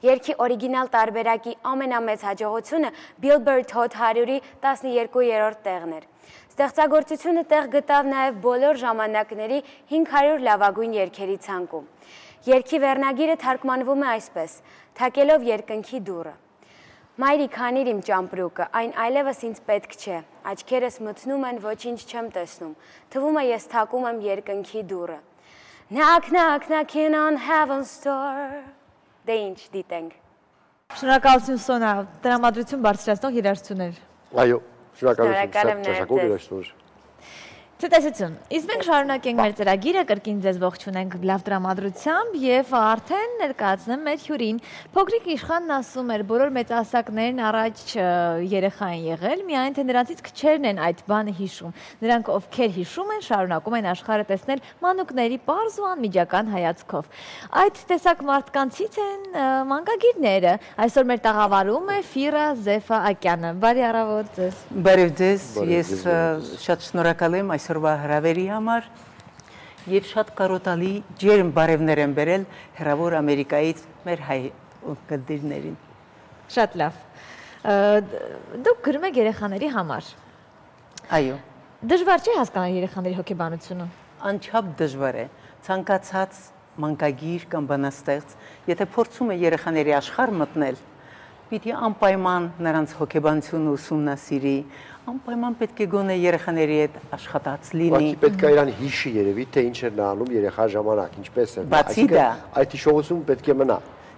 Երկի օրիգինալ տարբերակի ամենամեծ հաջողությունը Billboard Hot 100-ի 12-րդ տեղն էր։ Ստեղծագործությունը տեղ գտավ նաև բոլոր ժամանակների 500 լավագույն երգերի ցանկում։ Երգի վերնագիրը թարգմանվում է այսպես. Թակելով երկնքի դուռը։ Մայրիկ հանիր իմ ճամպրուկը, այն այլևս ինձ պետք չէ։ Աչքերս մտնում են, ոչինչ չեմ տեսնում։ Թվում է ես թակում եմ երկնքի դուռը։ Knock knock knocking on heaven's door։ Դե ինչ դիտենք։ Շնորհակալություն Սոնա, տրամադրություն բարձրացնող երաժշտություններ։ Այո, շնորհակալություն։ Շնորհակալ եմ շատ նաև ճաշակով ձեզ։ երաժշտություն։ Ցտեսություն։ Իսկ մենք շարունակենք մեր ծրագիրը, կրկին ձեզ ողջունենք լավ դրամատրությամբ եւ արդեն ներկայացնեմ մեր հյուրին։ Փոքրիկ իշխանն ասում էր, բոլոր մեծահասակներն առաջ ը, երեխա են եղել, միայն թե նրանցից քչերն են այդ բանը հիշում։ Նրանք ովքեր հիշում են, շարունակում են աշխարհը տեսնել մանուկների པարզ ու անմիջական հայացքով։ Այդ տեսակ մարդկանցից են մանկագիրները։ Այսօր մեր տաղավարում է Ֆիրա Զեֆա Ակյանը։ Բարի առավոտ ձեզ։ Բարև ձեզ, ես շատ շնորհակալ եմ այսօրվա հրավերի համար եւ շատ կարոտալի ջերմ բարևներ եմ բերել հրավոր Ամերիկայից մեր հայ կդիրներին։ Շատ լավ։ Դուք գրում եք երեխաների համար։ Այո, Դժվար չէ հասկանալ երեխաների հոգեբանությունը։ անչափ դժվար է ցանկացած մանկագիր կամ բանաստեղծ, եթե փորձում է երեխաների աշխարհ մտնել, պիտի անպայման նրանց հոգեբանությունը ուսումնասիրի, անպայման պետք է գոնե երեխաների հետ աշխատած լինի։ Ուղղակի պետք է իրան հիշի երևի թե ինչ էր նա անում երեխա ժամանակ, ինչպես նա, Բացի դա- այդ հիշողությունը պետք է մնա։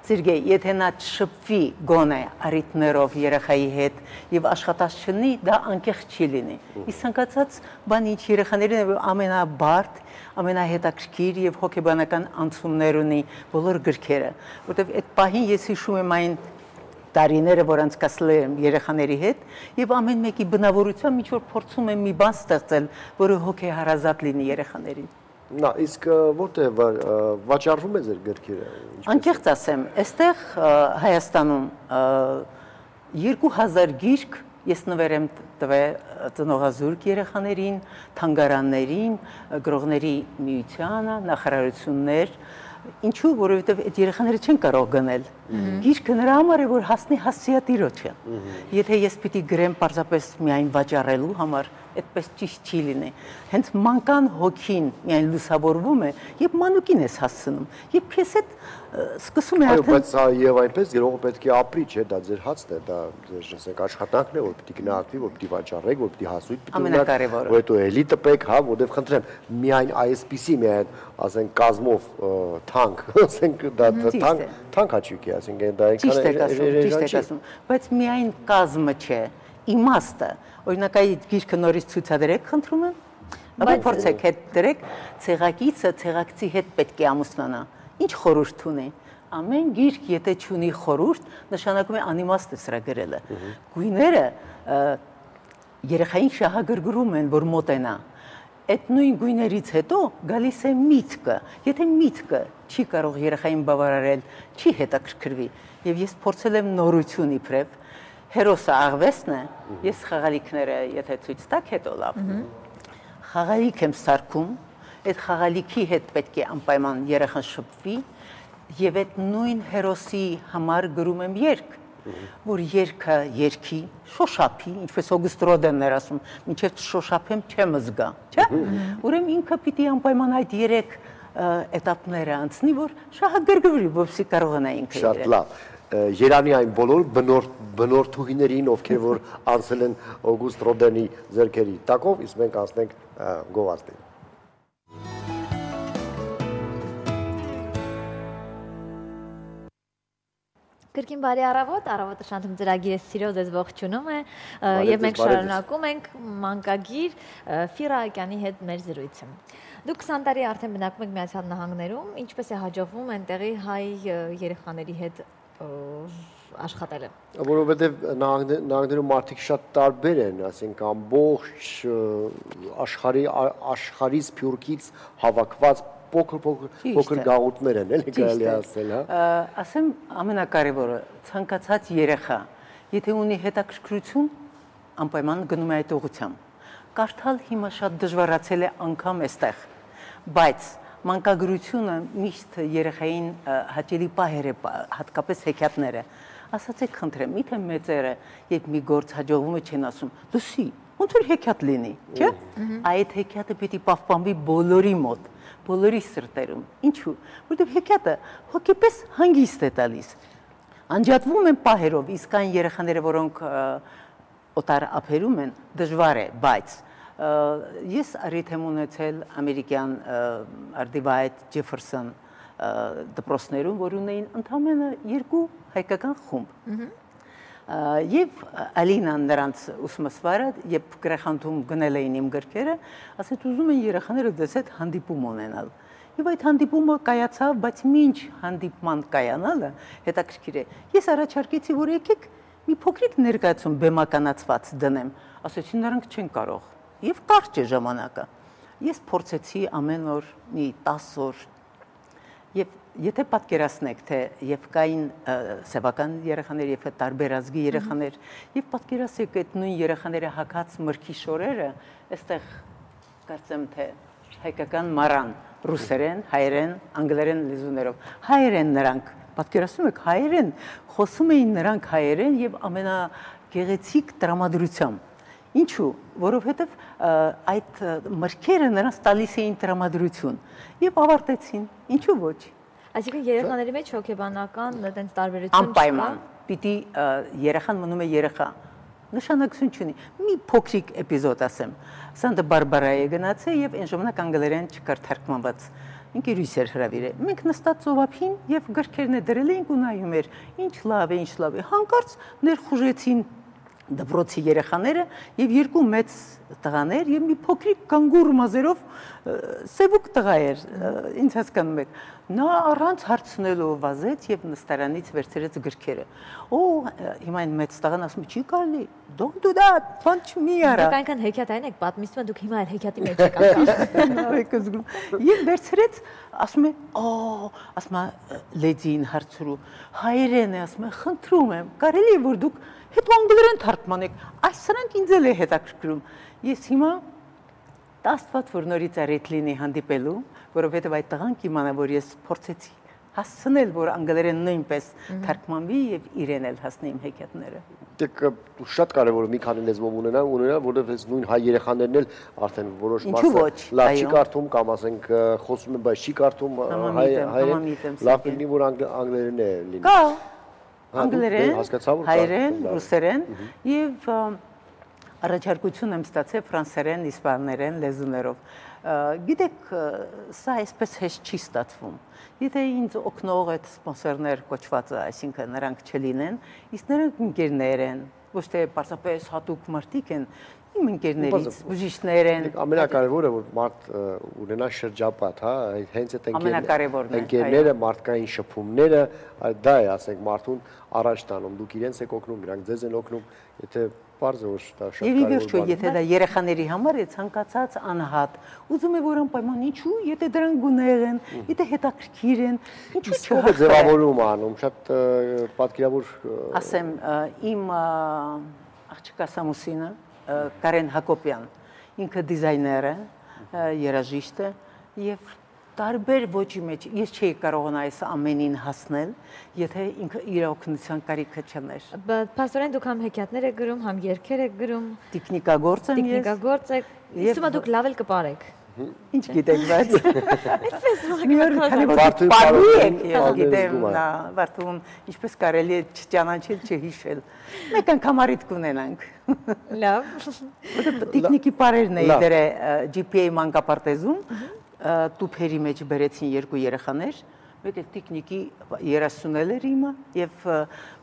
Սիրգե, եթե նա չշփվի գոնե արիթմերով երեխայի հետ եւ աշխատած չլինի, դա անկեղծ չի լինի։ Իսկ ցանկացած բան ինչ երեխաներին ամենաբարդ, ամենահետաքրքիր եւ հոգեբանական անցումներ ունի բոլոր գրքերը, որտեվ այդ պահին ես հիշում եմ այն տարիները, որ անցկացել եմ երեխաների հետ եւ ամեն մեկի բնավորությամբ ինչ որ փորձում եմ մի բան ստեղծել, որը հոգեհարազատ լինի երեխաներին։ Նա իսկ ը, որտե վա- ը, վաճառվում է ձեր գրքերը։ Անկեղծ ասեմ, այստեղ Հայաստանում ը, 2000 գիրք ես նվեր եմ տվել ծնողազուրկ երեխաներին, թանգարաններին, գրողների միությանը, նախարարություններ, ինչու որովհետև այդ երեխաները չեն կարող գնել։ Գիրքը նրա համար է, որ հասնի հասցեատիրոջը։ Եթե ես պիտի գրեմ պարզապես միայն վաճառելու համար, այդպես ճիշտ չի լինի։ Հենց մանկան հոգին միայն լուսավորվում է, եւ մանուկին ես հասցնում։ Եվ քեզ այդ սկսում է Այո, արդեն բայց հա, եւ այնպես գրողը պետք է ապրի, չէ՞, դա ձեր հացն է, դա ձեր ասենք աշխատանքն է, որ պիտի գնահատվի, որ պիտի վաճառեք, որ պիտի հասույթ պիտի Ամենակարևորը։ որ հետո էլի տպեք, հա, որովհետեւ խնդրեմ, միայն այսպիսի միայն, ասենք, կազմով թանկ, ասենք, դա թանկ, է։ թանկ հաճույք է, ասենք, դա Ճիշտ եք այնքան ասում, ճիշտ եք ասում, բայց միայն կազմը չէ, իմաստը։ Օրինակ այդ գիրքը նորից ցուցադրեք, խնդրում եմ։ Բայց փորձեք հետ դրեք, ցեղակիցը ցեղակցի հետ պետք է ամուսնանա։ Ինչ խորհուրդ ունի։ Ամեն գիրք, եթե չունի խորհուրդ, նշանակում է անիմաստ է սրա գրելը։ Գույները երեխային շահագրգռում են, որ մոտենա։ Այդ նույն գույներից հետո գալիս է միտքը։ Եթե միտքը չի կարող երեխային բավարարել, չի հետաքրքրվի։ Եվ ես փորձել եմ նորություն իբրև հերոսը աղվեսն է, ես խաղալիքները, եթե ցույց տակ հետո լավ։ Խաղալիք եմ սարքում, այդ խաղալիքի հետ պետք է անպայման երեխան շփվի եւ այդ նույն հերոսի համար գրում եմ երգ որ երկը երկի շոշափի ինչպես օգուստ ռոդենն էր ասում ինչեւ շոշափեմ չեմ զգա չէ ուրեմն ինքը պիտի անպայման այդ երեք ը, էտապները անցնի որ շահագրգռվի որպեսզի կարողանա ինքը Շատ լավ։ Երանի այն բոլոր բնորդ բնորդուհիներին, ովքեր որ անցել են Օգուստ Ռոդենի ձեռքերի տակով, իսկ մենք անցնենք գովազդին։ Կրկին բարի առավոտ, առավոտը շանթում ծրագիրը սիրով ձեզ ողջունում է եւ մենք շարունակում ենք մանկագիր Ֆիրա Ակյանի հետ մեր զրույցը։ Դուք 20 տարի արդեն բնակվում եք Միացյալ Նահանգներում, ինչպես է հաջողվում այնտեղի հայ երեխաների հետ ը, աշխատելը։ Որովհետև նահանգներ- նահանգներում մարդիկ շատ տարբեր են, ասենք ամբողջ աշխարհի աշխարհից փյուրքից հավաքված փոքր-փոքր Ճիշտ փոքր է։ գաղութներ են, էլի կարելի ասել, հա։ Ասեմ ամենակարևորը ցանկացած երեխա, եթե ունի հետաքրքրություն, անպայման գնում է այդ ուղղությամբ։ Կարդալ հիմա շատ դժվարացել է անգամ այստեղ, բայց մանկագրությունը միշտ երեխային հաճելի պահեր է, հատկապես հեքիաթները։ Ասացեք խնդրեմ, միթե մեծերը, երբ մի գործ հաջողվում է, չեն ասում՝ «Լսի, ոնց որ հեքիաթ լինի», չէ՞։ Այդ հեքիաթը պիտի պահպանվի բոլորի մոտ, բոլորի սրտերում։ Ինչու՞։ Որտեղ հեքիաթը հոգեպես հանգիստ է տալիս։ անջատվում են պահերով, իսկ այն երեխաները, որոնք օտար ափերում են, դժվար է, բայց ես առիթ եմ ունեցել ամերիկյան Արդիվայդ Ջեֆերսոն դպրոցներում, որ ունեին ընդամենը երկու հայկական խումբ։ Եվ Ալինան նրանց ուսմասվարը, երբ գրախանութում գնել էին իմ գրքերը, ասեց ուզում են երեխաները դες այդ հանդիպում ունենալ։ Եվ այդ հանդիպումը կայացավ, բայց ինչ հանդիպման կայանալը հետաքրքիր է։ Ես առաջարկեցի, որ եկեք մի փոքրիկ ներկայացում բեմականացված դնեմ։ Ասեցին նրանք չեն կարող։ Եվ կարճ է ժամանակը։ Ես փորձեցի ամեն օր մի 10 օր Եվ եթե պատկերացնեք, թե եւ կային սեվական երեխաներ եւ տարբեր ազգի երեխաներ, եւ պատկերացեք այդ նույն երեխաները հակած մրգի շորերը, այստեղ կարծեմ թե հայկական մարան, ռուսերեն, հայերեն, անգլերեն լեզուներով։ Հայերեն նրանք, պատկերացնում եք, հայերեն խոսում էին նրանք հայերեն եւ ամենագեղեցիկ տրամադրությամբ Ինչու? Որովհետև այդ մրգերը նրանց տալիս էին տրամադրություն եւ ավարտեցին։ Ինչու ոչ։ Այսինքն երեխաների մեջ հոգեբանական այդպես տարբերություն չկա։ Անպայման։ Պիտի երեխան մնում է երեխա։ Նշանակություն չունի։ Մի փոքրիկ էպիզոդ ասեմ։ Սանտա Բարբարայի գնացե եւ այն ժամանակ անգլերեն չկար թարգմանված ինքերույս էր հրավիրե։ Մենք նստած ծովափին եւ գրքերն է դրել էինք ու նայում էր։ Ինչ լավ է, ինչ լավ է։ Հանկարծ ներխուժեցին դպրոցի երեխաները եւ երկու մեծ տղաներ եւ մի փոքրիկ կանգուր մազերով սեբուկ տղա էր ինձ հասկանում եք նա առանց հարցնելու վազեց եւ նստարանից վերցրեց գրքերը օ հիմա այն մեծ տղան ասում չի կարելի don't do that բան չմի արա դուք այնքան հեքիաթային եք պատմիստը դուք հիմա էլ հեքիաթի մեջ եք անկա եւ վերցրեց ասում է օ ասում է լեդին հարցրու հայերեն է ասում է խնդրում եմ կարելի է որ դուք հետո անգլերեն թարգմանեք այս սրանք ինձ էլ է հետաքրքրում ես հիմա տաստված որ նորից արիտ լինի հանդիպելու, որովհետև այդ տղան կիմանա, որ ես փորձեցի հասցնել, որ անգլերեն նույնպես թարգմանվի եւ իրեն էլ հասնի իմ հեքիաթները։ Դեք շատ կարևոր է մի քանի լեզվով ունենալ, ունենալ, որովհետև այս նույն հայ երեխաներն էլ արդեն որոշ մասը լավ չի կարդում կամ ասենք խոսում են, բայց չի կարդում հայ հայերեն։ Լավ կլինի, որ անգլերեն է լինի։ Կա անգլերեն, հայերեն, ռուսերեն եւ առաջարկություն եմ ստացել ֆրանսերեն, իսպաներեն լեզուներով։ Գիտեք, սա այսպես հեշտ չի ստացվում։ Եթե ինձ օգնող այդ սպոնսորներ կոչվածը, այսինքն նրանք չլինեն, իսկ նրանք ընկերներ են, ոչ թե պարզապես հատուկ մարդիկ են, իմ ընկերներից, բժիշկներ են։ Ամենակարևորը որ մարդ ունենա շրջապատ, հա, հենց այդ ընկերները, մարդկային շփումները, դա է, ասենք, մարդուն առաջ տանում։ Դուք իրենց եք օգնում, նրանք ձեզ են օգնում, եթե Պարզ է որ դա շատ կարևոր բան է։ Եվ վերջո, եթե դա երեխաների համար է ցանկացած անհատ, ուզում է որ անպայման ինչու, եթե դրանք գունեղ են, եթե հետաքրքիր են, ինչու չհա։ Ձևավորում անում, շատ պատկերավոր Ասեմ, իմ աղջկա Սամուսինը Կարեն Հակոբյան, ինքը դիզայներ է, երաժիշտ է եւ տարբեր ոճի մեջ ես չէի կարողանա այս ամենին հասնել, եթե ինքը իր օգնության կարիքը չներ։ Պաստորեն դուք համ հեքիաթներ եք գրում, համ երգեր եք գրում։ Տեխնիկագործ եմ ես։ Տեխնիկագործ եք։ Իսկ դուք լավ էլ կպարեք։ Ինչ գիտեք, բայց այդպես ողջույն բարի եք, ես գիտեմ, նա վարդում ինչպես կարելի է չճանաչել, չհիշել։ Մեկ անգամ արիտ կունենանք։ Լավ։ Որտե տեխնիկի բարերն է դերը GPA մանկապարտեզում, տուփերի մեջ բերեցին երկու երեխաներ, մեկը տեխնիկի 30-ել էր իմը եւ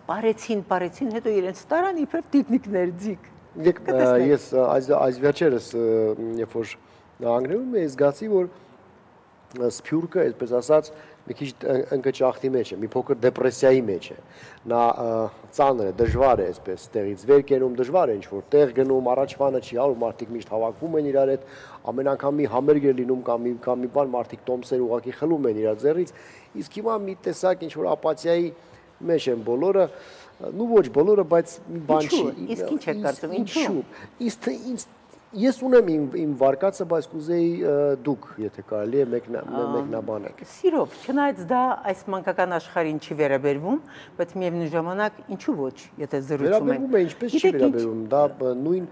բարեցին, բարեցին, հետո իրենց տարան իբր տեխնիկներ Դեք ես այս այս վերջերս երբ որ անգլիում եմ զգացի որ սփյուռքը, այսպես ասած, մի քիչ ընկճախտի մեջ է, մի փոքր դեպրեսիայի մեջ է։ Նա ծանր է, դժվար է, այսպես տեղից վեր կենում, դժվար է ինչ որ տեղ գնում, առաջվանը չի ալու, մարդիկ միշտ հավաքվում են իրար հետ, ամեն անգամ մի համերգ է լինում կամ մի կամ մի բան մարդիկ տոմսեր ուղակի խլում են իրար ձեռից, իսկ հիմա մի տեսակ ինչ որ ապաթիայի մեջ են բոլորը, նու ոչ բոլորը, բայց մի բան չի։ Իսկ ինչ է կարծում, ինչու։ Իսկ ինձ Ես ունեմ իմ իմ վարկածը, բայց կուզեի դուք, եթե կարելի է մեկնա մեկնաբանեք։ Սիրով, չնայած դա այս մանկական աշխարհին չի վերաբերվում, բայց միևնույն ժամանակ ինչու ոչ, եթե զրուցում ենք։ Վերաբերվում է, ինչպես չի վերաբերվում, դա նույն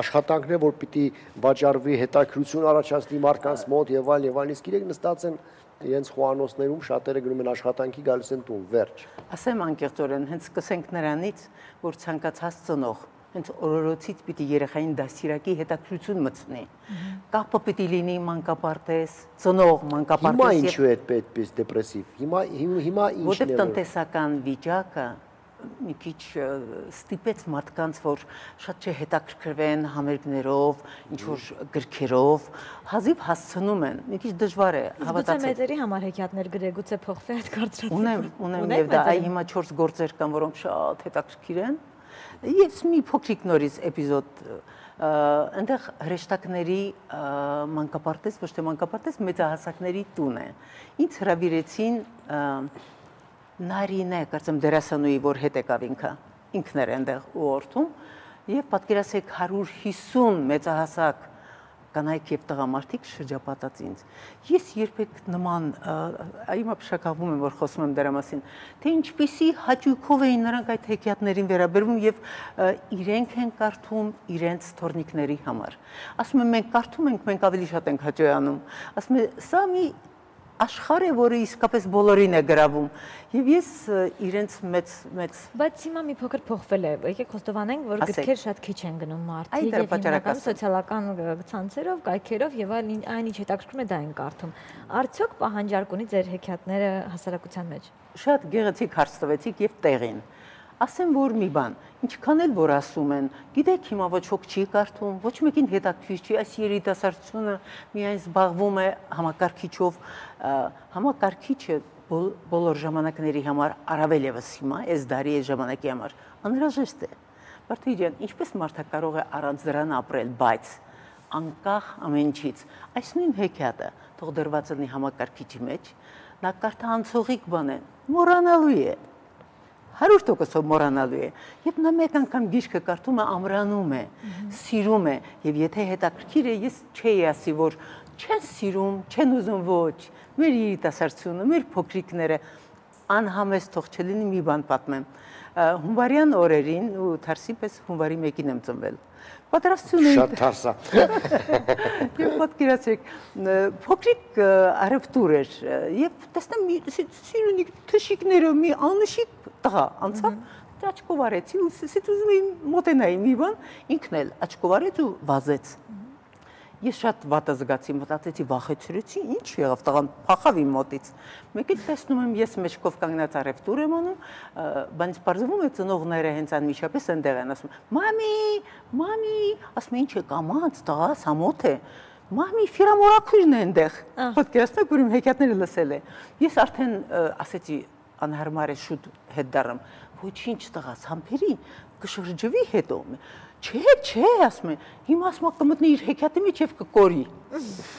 աշխատանքն է, որ պիտի վաճառվի հետաքրություն առաջացնի մարդկանց մոտ եւ այլ եւ այլ, իսկ իրենք նստած են իրենց խոհանոցներում շատերը գնում են աշխատանքի գալիս են տուն, վերջ։ Ասեմ անկեղծորեն, հենց սկսենք նրանից, որ ցանկացած ծնող հենց օրորոցից պիտի երեխային դասիրակի հետաքրություն մտցնի։ Կապը պիտի լինի մանկապարտեզ, ծնող մանկապարտեզ։ Հիմա ինչու է այդպես դեպրեսիվ։ Հիմա հիմա ինչն է։ Որտեղ տնտեսական վիճակը մի քիչ ստիպեց մարդկանց, որ շատ չհետաքրքրվեն համերգներով, ինչ որ գրքերով, հազիվ հասցնում են։ Մի քիչ դժվար է հավատացել։ Գուցե մեծերի համար հեքիաթներ գրե, գուցե փոխվի այդ կարծրատիպը։ Ունեմ, ունեմ եւ դա այ հիմա 4 գործեր կան, որոնք շատ հետաքրքիր են։ Ես մի փոքրիկ նորից էպիզոդ այնտեղ հրեշտակների մանկապարտեզ, ոչ թե մանկապարտեզ, մեծահասակների տուն է։ Ինչ հրավիրեցին Նարինե, կարծեմ դերասանուի, որ հետ եկավ ինքը, ինքն էր այնտեղ ու օրթում, եւ պատկերացեք 150 մեծահասակ կանայք եւ տղամարդիկ շրջապատած ինձ։ Ես երբեք նման այմա փշակավում եմ, որ խոսում եմ դրա մասին, թե ինչպիսի հաճույքով էին նրանք այդ հեքիաթներին վերաբերվում եւ իրենք են կարդում իրենց թորնիկների համար։ Ասում եմ մենք կարդում ենք, մենք ավելի շատ ենք հաճոյանում։ Ասում եմ սա մի աշխարհ է, որը իսկապես բոլորին է գրավում։ Եվ ես իրենց մեծ մեծ Բայց հիմա մի փոքր փոխվել է։ Եկեք խոստովանենք, որ գրքեր շատ քիչ են գնում մարդիկ եւ հիմնական սոցիալական ցանցերով, կայքերով եւ այլ այն ինչ հետաքրքրում է դա են կարդում։ Արդյոք պահանջարկ ունի ձեր հեքիաթները հասարակության մեջ։ Շատ գեղեցիկ հարց տվեցիք եւ տեղին ասեմ որ մի բան ինչքան էլ որ ասում են գիտեք հիմա ոչ ոք չի կարդում ոչ մեկին հետաքրքիր չի այս երիտասարդությունը միայն զբաղվում է համակարգիչով համակարգիչը բոլոր ժամանակների համար առավել եւս հիմա այս դարի այս ժամանակի համար անհրաժեշտ է Բարթիջան ինչպես մարդը կարող է առանց դրան ապրել բայց անկախ ամեն ինչից այս նույն հեքիաթը թող դրված լինի համակարգիչի մեջ նա կարդա անցողիկ բան է մոռանալու է 100%-ով մոռանալու է։ Երբ նա մեկ անգամ գիրքը կարդում է, ամրանում է, սիրում է, եւ եթե հետաքրքիր է, ես չէի ասի, որ չեն սիրում, չեն ուզում ոչ։ Մեր երիտասարդությունը, մեր փոքրիկները անհամեստ թող չլինի մի բան պատմեմ։ Հունվարյան օրերին ու Թարսի պես հունվարի 1-ին եմ ծնվել պատրաստություն էի։ Շատ թարսա։ Եվ պատկերացրեք, փոքրիկ արևտուր էր եւ տեսնեմ մի սիրունիկ թշիկներով մի անշիկ տղա անցավ աչքով արեցի ու սից ուզում էի մոտենայի մի բան, ինքն էլ աչքով արեց ու վազեց։ Ես շատ վատը զգացի, մտածեցի, վախեցրեցի, ինչ եղավ, տղան փախավ իմ մոտից։ Մեկից տեսնում եմ, ես մեջքով կանգնած արևտուր եմ անում, բայց բարձվում է ծնողները հենց անմիջապես այնտեղ են ասում. «Մամի, մամի», ասում ինչ է կամած, տղա, սամոթ է։ Մամի ֆիրամորակույրն է այնտեղ։ Պատկերացնեք, որ իմ հեքիաթները լսել է։ Ես արդեն ասեցի, անհարմար է շուտ հետ դառնամ։ Ոչինչ տղաս, համբերի կշրջվի հետո։ Չէ, չէ, ասում եմ։ Հիմա ասում եմ կմտնի իր հեքիաթի մեջ եւ կկորի։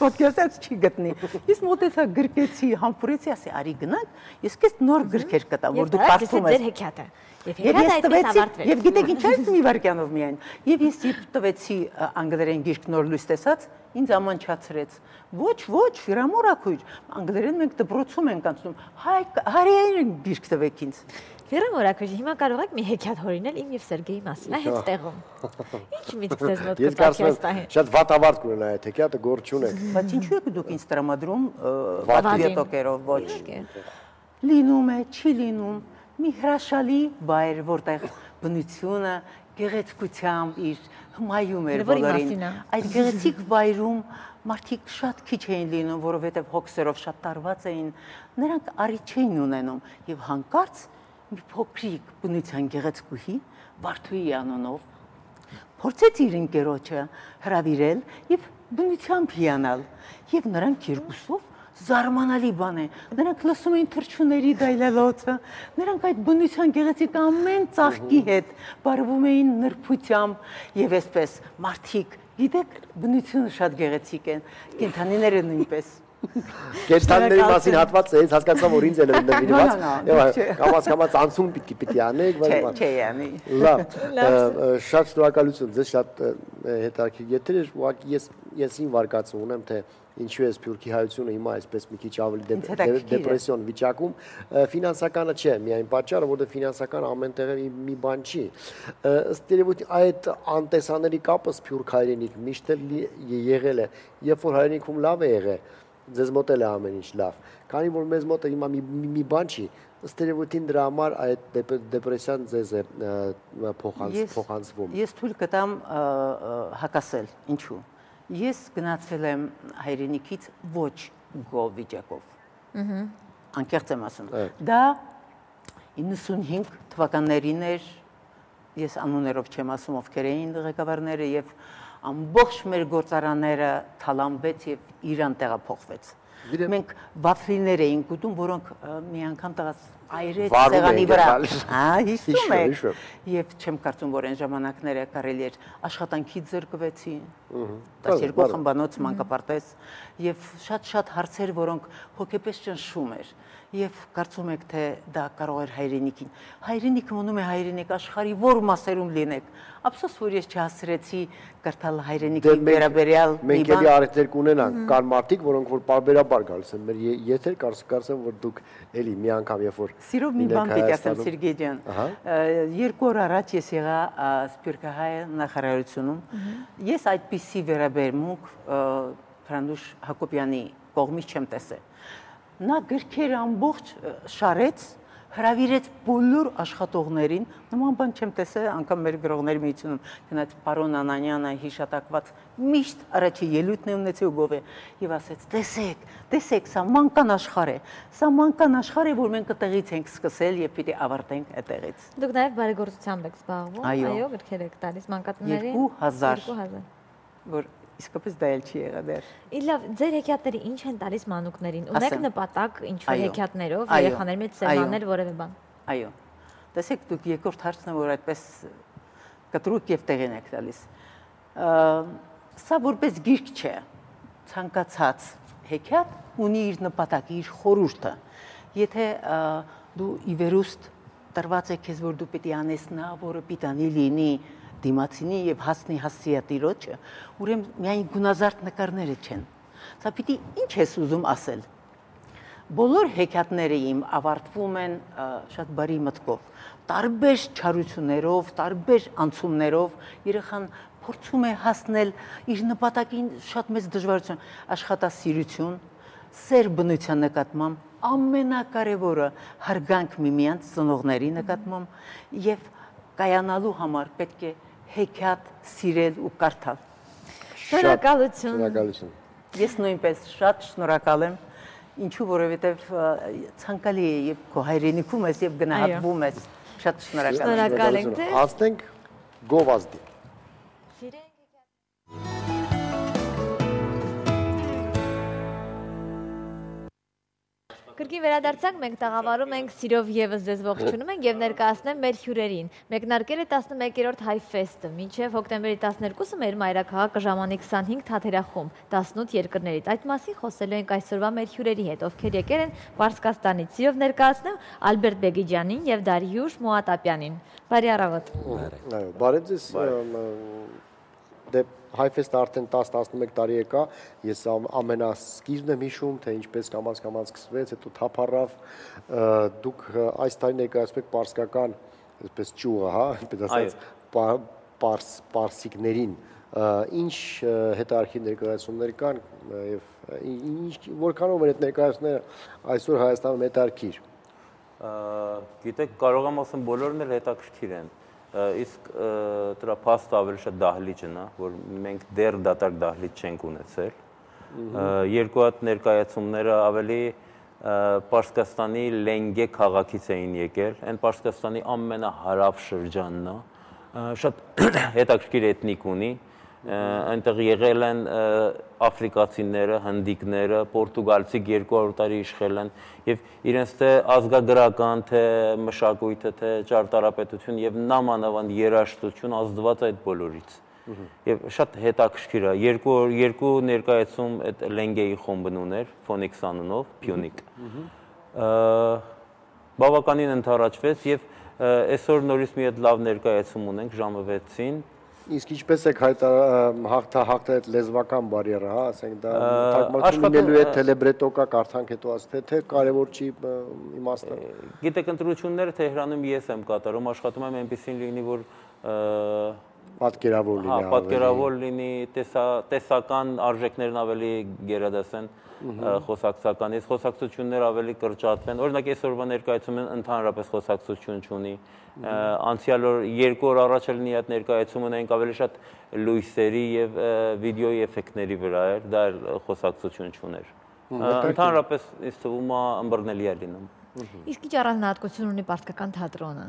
Ոդկասած չի գտնի։ Ես մոտեցա գրկեցի, համբուրեցի, ասի, արի գնանք, ես քեզ նոր գրքեր կտամ, որ դու կարդում ես։ Ձեր հեքիաթը։ Եվ ես տվեցի, եւ գիտեք ինչ այս մի վարքյանով միայն։ Եւ ես երբ տվեցի անգլերեն գիրք նոր լույս տեսած, ինձ ամանչացրեց։ Ոչ, ոչ, ֆիրամորակույր։ Անգլերեն մենք դպրոցում ենք անցնում։ Հայ հարիային գիրք տվեք ինձ։ Ֆիրամորակույր, հիմա կարող եք մի հեքիաթ հորինել իմ եւ Սերգեյի մասին, այ հենց տեղում։ Ինչ միտք ձեզ մոտ պահին։ Շատ վատավարտ կունենա այդ հեքիաթը, գործ չունեք։ Բայց ինչու եք դուք ինձ տրամադրում վատվետոկերով ոչ։ Լինում է, չի լինում մի հրաշալի բայր, որտեղ բնությունը գեղեցկությամբ իր հմայում էր բոլորին։ Այդ գեղեցիկ բայրում մարդիկ շատ քիչ էին լինում, որովհետև հոգսերով շատ տարված էին, նրանք արիչ չէին ունենում եւ հանկարծ մի փոքրիկ բնության գեղեցկուհի Վարդուի անունով փորձեց իր ընկերոջը հravirել եւ բնությամբ հիանալ եւ նրանք երկուսով զարմանալի բան է։ Նրանք լսում էին թրջուների դայլալոցը, նրանք այդ բնության գեղեցիկ ամեն ծաղկի հետ բարվում էին նրբությամբ եւ այսպես մարդիկ, գիտեք, բնությունը շատ գեղեցիկ է, կենթանիները նույնպես Կեստանների մասին հատվածը ես հասկացա որ ինձ էլ է նվիրված։ Եվ կամած անցում պիտի պիտի անեք, բայց չէ, անի։ Լավ։ Շատ շնորհակալություն, ձեզ շատ հետաքրքիր եթեր էր, ուղղակի ես ես ին վարկածում ունեմ, թե ինչու է Սփյուռքի հայությունը հիմա այսպես մի քիչ ավելի դեպրեսիոն վիճակում ֆինանսականը չէ միայն պատճառը որովհետև ֆինանսական ամենտեղ մի բան չի ըստ երևույթի այդ անտեսանելի կապը Սփյուռք հայրենիք միշտ եղել է երբ որ հայրենիքում լավ է եղել ձեզ մոտ էլ է ամեն ինչ լավ։ Քանի որ մեզ մոտ հիմա մի մի բան չի, ըստ երևույթին դրա համար այդ դեպրեսիան ձեզ է փոխանց փոխանցվում։ Ես թույլ կտամ հակասել, ինչու։ Ես գնացել եմ հայրենիքից ոչ գով վիճակով։ Ահա։ Անկեղծ եմ ասում։ Դա 95 թվականներին էր ես անուններով չեմ ասում ովքեր էին ղեկավարները եւ ամբողջ մեր գործարանները թալանվեց եւ Իրան տեղափոխվեց։ Մենք վաֆլիներ էինք ուտում, որոնք մի անգամ տղաս այրեց ցեղանի վրա։ Հա, հիշում եք։ Եվ չեմ կարծում, որ այն ժամանակները կարելի էր աշխատանքի ձրկվեցին։ 12 խմբանոց մանկապարտեզ եւ շատ-շատ հարցեր, որոնք հոգեպես ճնշում էր եւ կարծում եք թե դա կարող էր հայրենիքին հայրենիքը մնում է հայրենիք աշխարի որ մասերում լինեք ափսոս որ ես չհասրեցի կրթալ հայրենիքի դե վերաբերյալ մենք էլի արեցեր կունենանք կար մարդիկ որոնք որ բարբերաբար գալիս են մեր եթեր կարծեմ որ դուք էլի մի անգամ երբ որ Սիրով մի բան պետք ասեմ Սերգեյ ջան երկու օր առաջ ես եղա Սպիրկահայ նախարարությունում ես այդպիսի վերաբերմունք Ֆրանուշ Հակոբյանի կողմից չեմ տեսել նա գրքերը ամբողջ շարեց հravirեց բոլոր աշխատողներին նման բան չեմ տեսել անգամ մեր գրողների միությունում գնաց պարոն Անանյանը հիշատակված միշտ առաջի ելույթն է ունեցել ու գովե եւ ասեց տեսեք տեսեք սա մանկան աշխարհ է սա մանկան աշխարհ է որ մենք այդտեղից ենք սկսել եւ պիտի ավարտենք այդտեղից դուք նաեւ բարեգործությամբ եք զբաղվում այո գրքեր եք տալիս մանկատներին 2000 2000 որ իսկապես դա էլ չի եղա դեռ։ Իլավ, ձեր հեքիաթները ինչ են տալիս մանուկներին։ Ունեք նպատակ ինչ որ հեքիաթներով երեխաների մեջ սերմանել որևէ բան։ Այո։ Տեսեք, դուք երկրորդ հարցն է, որ այդպես կտրուկ եւ տեղին եք տալիս։ Սա որպես գիրք չէ։ Ցանկացած հեքիաթ ունի իր նպատակը, իր խորհուրդը։ Եթե դու ի վերուստ տրված է քեզ, որ դու պիտի անես նա, որը պիտանի լինի դիմացինի եւ հասնի հասիատիրոջը, ուրեմն միայն գունազարդ նկարները չեն։ Սա պիտի ինչ ես ուզում ասել։ Բոլոր հեքիաթները իմ ավարտվում են շատ բարի մտքով, տարբեր չարություններով, տարբեր անցումներով երեխան փորձում է հասնել իր նպատակին շատ մեծ դժվարություն, աշխատասիրություն, սեր բնության նկատմամբ, ամենակարևորը հարգանք միմյանց ծնողների նկատմամբ եւ կայանալու համար պետք է հեքիաթ սիրել ու կարդալ։ Շնորհակալություն։ Շնորհակալություն։ Ես նույնպես շատ շնորհակալ եմ, ինչու որովհետև ցանկալի է եւ քո հայրենիքում ես եւ գնահատվում ես։ Շատ շնորհակալ եմ։ Շնորհակալ ենք ձեզ։ Ասենք գովազդի։ Կրկին վերադարձանք, մենք տաղավարում ենք սիրով եւս ձեզ ողջունում ենք եւ ներկայացնեմ մեր հյուրերին։ Մեկնարկել է 11-րդ High Fest-ը, մինչեւ հոկտեմբերի 12-ը մեր մայրաքաղաքը ժամանի 25 թաթերախումբ 18 երկրներից։ Այդ մասին խոսելու ենք այսօրվա մեր հյուրերի հետ, ովքեր եկել են Պարսկաստանից։ Սիրով ներկայացնեմ Ալբերտ Բեգիջյանին եւ Դարիյուշ Մոատապյանին։ Բարի առավոտ։ Այո, բարև ձեզ։ Դե Հայֆեստը արդեն 10-11 տարի եկա, ես ամենասկիզբն եմ հիշում, թե ինչպես կամած սկսվեց, հետո թափառավ, դուք այս տարի ներկայացնում եք պարսկական, այսպես ճյուղը, հա, այսպես ասած, պարս պարսիկներին, ինչ հետարքի ներկայացումներ կան եւ ինչ որքանով էր այդ ներկայացումները այսօր Հայաստանում հետարքիր։ Գիտեք, կարող եմ ասեմ բոլորն էլ հետաքրքիր են իսկ դրա փաստը ավելի շատ դահլիճն է, որ մենք դեռ դատարկ դահլիճ չենք ունեցել։ Երկու հատ ներկայացումները ավելի Պարսկաստանի Լենգե քաղաքից էին եկել, այն Պարսկաստանի ամենահարավ շրջանն է, շատ հետաքրքիր էթնիկ ունի, այնտեղ եղել են աֆրիկացիները, հնդիկները, պորտուգալցի 200 տարի իշխել են եւ իրենց թե ազգագրական, թե մշակույթը, թե ճարտարապետություն եւ նամանավանդ երաժշտություն ազդված այդ բոլորից։ Եվ շատ հետաքրքիր է։ Երկու երկու ներկայացում այդ Լենգեի խումբն ուներ, Phoenix անունով, Punic։ Բավականին ընթառաջվեց եւ այսօր նորից մի հատ լավ ներկայացում ունենք ժամը 6-ին Իսկ ինչպես եք հաղթա հաղթա այդ լեզվական բարիերը, հա, ասենք դա թարգմանություն լինելու է տելեբրետոկա կարդանք հետո ասթե թե կարևոր չի իմաստը։ Գիտեք, ընտրությունները Թեհրանում ես եմ կատարում, աշխատում եմ այնպեսին լինի, որ պատկերավոր լինի, հա, պատկերավոր լինի, տեսա տեսական արժեքներն ավելի գերադասեն։ խոսակցականից, խոսակցություններ ավելի կրճատվեն։ Օրինակ այսօրվա ներկայացումը ընդհանրապես խոսակցություն չունի։ Անցյալ օր երկու օր առաջ էլ մի հատ ներկայացում ունենք ավելի շատ լույսերի եւ վիդեոյի էֆեկտների վրա էր, դա էլ խոսակցություն չուներ։ Ընդհանրապես ինձ թվում է ըմբռնելի է լինում։ Իսկ ինչ առանձնահատկություն ունի Պարսկական թատրոնը։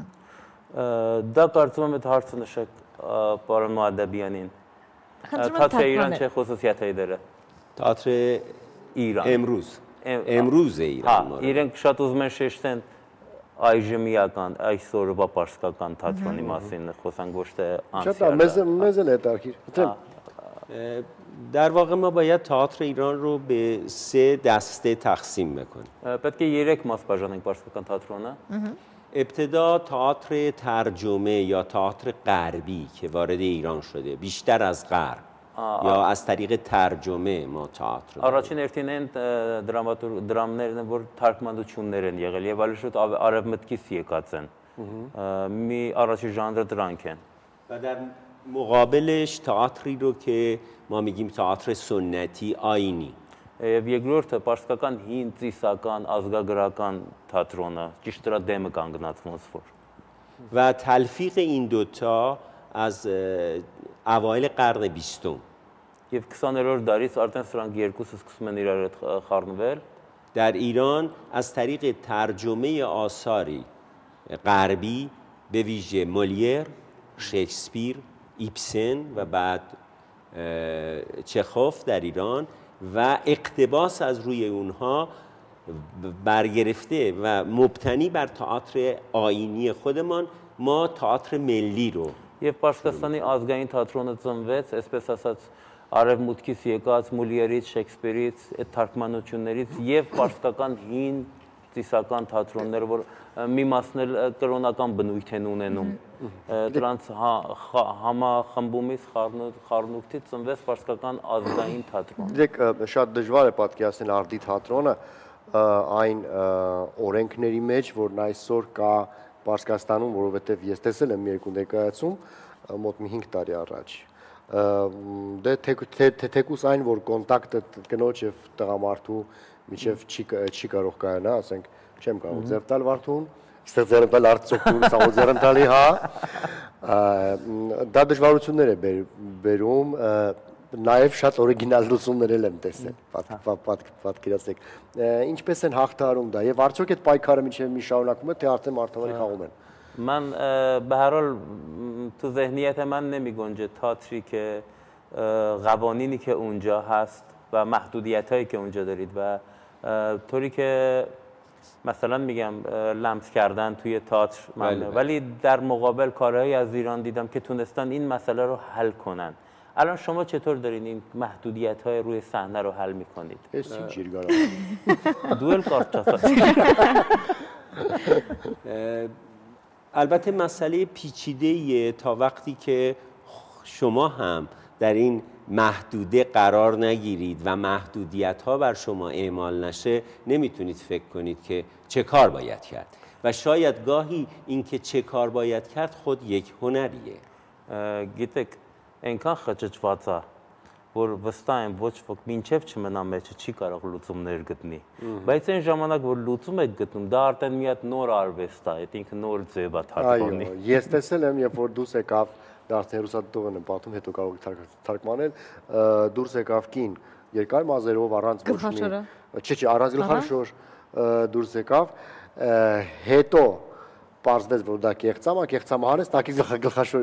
Դա կարծում եմ այդ հարցը նշեք պարոն Մադաբյանին։ Թատրը Իրան չէ խոսոսիաթայի դերը։ Թատրը Իրան։ Էմրուզ։ Էմրուզ է Իրան։ Հա, իրենք շատ ուզում են շեշտեն այժմիական այսօրվա պարսկական թատրոնի մասին խոսանք ոչ թե անցյալը։ Շատ մեզ մեզ էլ է տարքիր։ در واقع ما باید تئاتر ایران رو به سه دسته تقسیم میکنیم. պետք է 3 մաս բաժանենք պարսկական թատրոնը։ ابتدا تئاتر ترجمه یا تئاتر غربی که وارد ایران شده بیشتر از غرب یا از طریق ترجمه ما تئاتر Առաջին հերթին են դրամատուրգ դրամներն են, որ թարգմանություններ են եղել եւ ավելի շուտ արևմտքից եկած են։ Մի առաջի ժանրը դրանք են։ و در مقابلش تئاتری رو که ما میگیم تئاتر سنتی آینی եւ երկրորդը պարսկական հին ծիսական ազգագրական թատրոնը ճիշտ դրա դեմը կանգնած ոնց որ و تلفیق این دوتا از اوایل قرن بیستم եւ 20-րդ դարից արդեն սրանք երկուսը սկսում են իրար հետ խառնվել در ایران از طریق ترجمه آثاری غربی به ویژه مولیر، شکسپیر، ایپسن و بعد چخوف در ایران و اقتباس از روی اونها برگرفته و مبتنی بر تئاتر آینی خودمان ما تئاتر ملی رو եւ Պարսկաստանի ազգային թատրոնը ծնվեց, այսպես ասած, արևմուտքից եկած Մոլիերից, Շեքսպիրից, այդ թարգմանություններից եւ պարսկական հին ծիսական թատրոնները, որ մի մասն էլ կրոնական բնույթ են ունենում։ Դրանց հա, համախմբումից խառնուրդից ծնվեց պարսկական ազգային թատրոն։ Դեք շատ դժվար է պատկերացնել արդի թատրոնը այն օրենքների մեջ, որն այսօր կա Պարսկաստանում, որովհետև ես տեսել եմ երկու ներկայացում մոտ մի 5 տարի առաջ դե թեկուս այն որ կոնտակտը կնոջ եւ տղամարդու միջև չի չի կարող կայանա, ասենք, չեմ կարող ձեռ տալ Վարդուն, ստեղ ձեռ տալ Արցախում, սա ձեռ տալի, հա։ Դա դժվարություններ է բերում, նաև շատ օրիգինալ լուծումներ եմ տեսել, պատկերացեք։ Ինչպես են հաղթարում դա եւ արդյոք այդ պայքարը միջև մի շարունակում է, թե արդեն մարդավարի խաղում են։ من به هر حال تو ذهنیت من نمی گنجه تاتری که قوانینی که اونجا هست و محدودیت هایی که اونجا دارید و طوری که مثلا میگم لمس کردن توی تئاتر بله ولی در مقابل کارهایی از ایران دیدم که تونستن این مسئله رو حل کنن الان شما چطور دارین این محدودیت های روی صحنه رو حل می‌کنید؟ دوئل کارت البته مسئله پیچیده تا وقتی که شما هم در این محدوده قرار نگیرید و محدودیت ها بر شما اعمال نشه نمی‌تونید فکر کنید که چه کار باید کرد. و شاید گاهی اینکه چه کار باید کرد خود یک هنریه. گیتک այնքան խճճված է որ վստահ եմ ոչ ոք մինչև չմնա մեջը չի կարող լուծումներ գտնի բայց այն ժամանակ որ լուծում եք գտնում դա արդեն մի հատ նոր արվեստ է այդ ինքը նոր ձև է թարգմանի այո ես տեսել եմ երբ որ դուս եկավ դարձ հերոսատողն եմ պատում, հետո կարող թարգմանել, դուրս եկավ կին երկար մազերով առանց ոչ մի Չէ, չէ, առանց գլխաշոր դուրս եկավ, հետո պարզվեց, որ դա կեղծամա, կեղծամա հարես, տակից գլխաշոր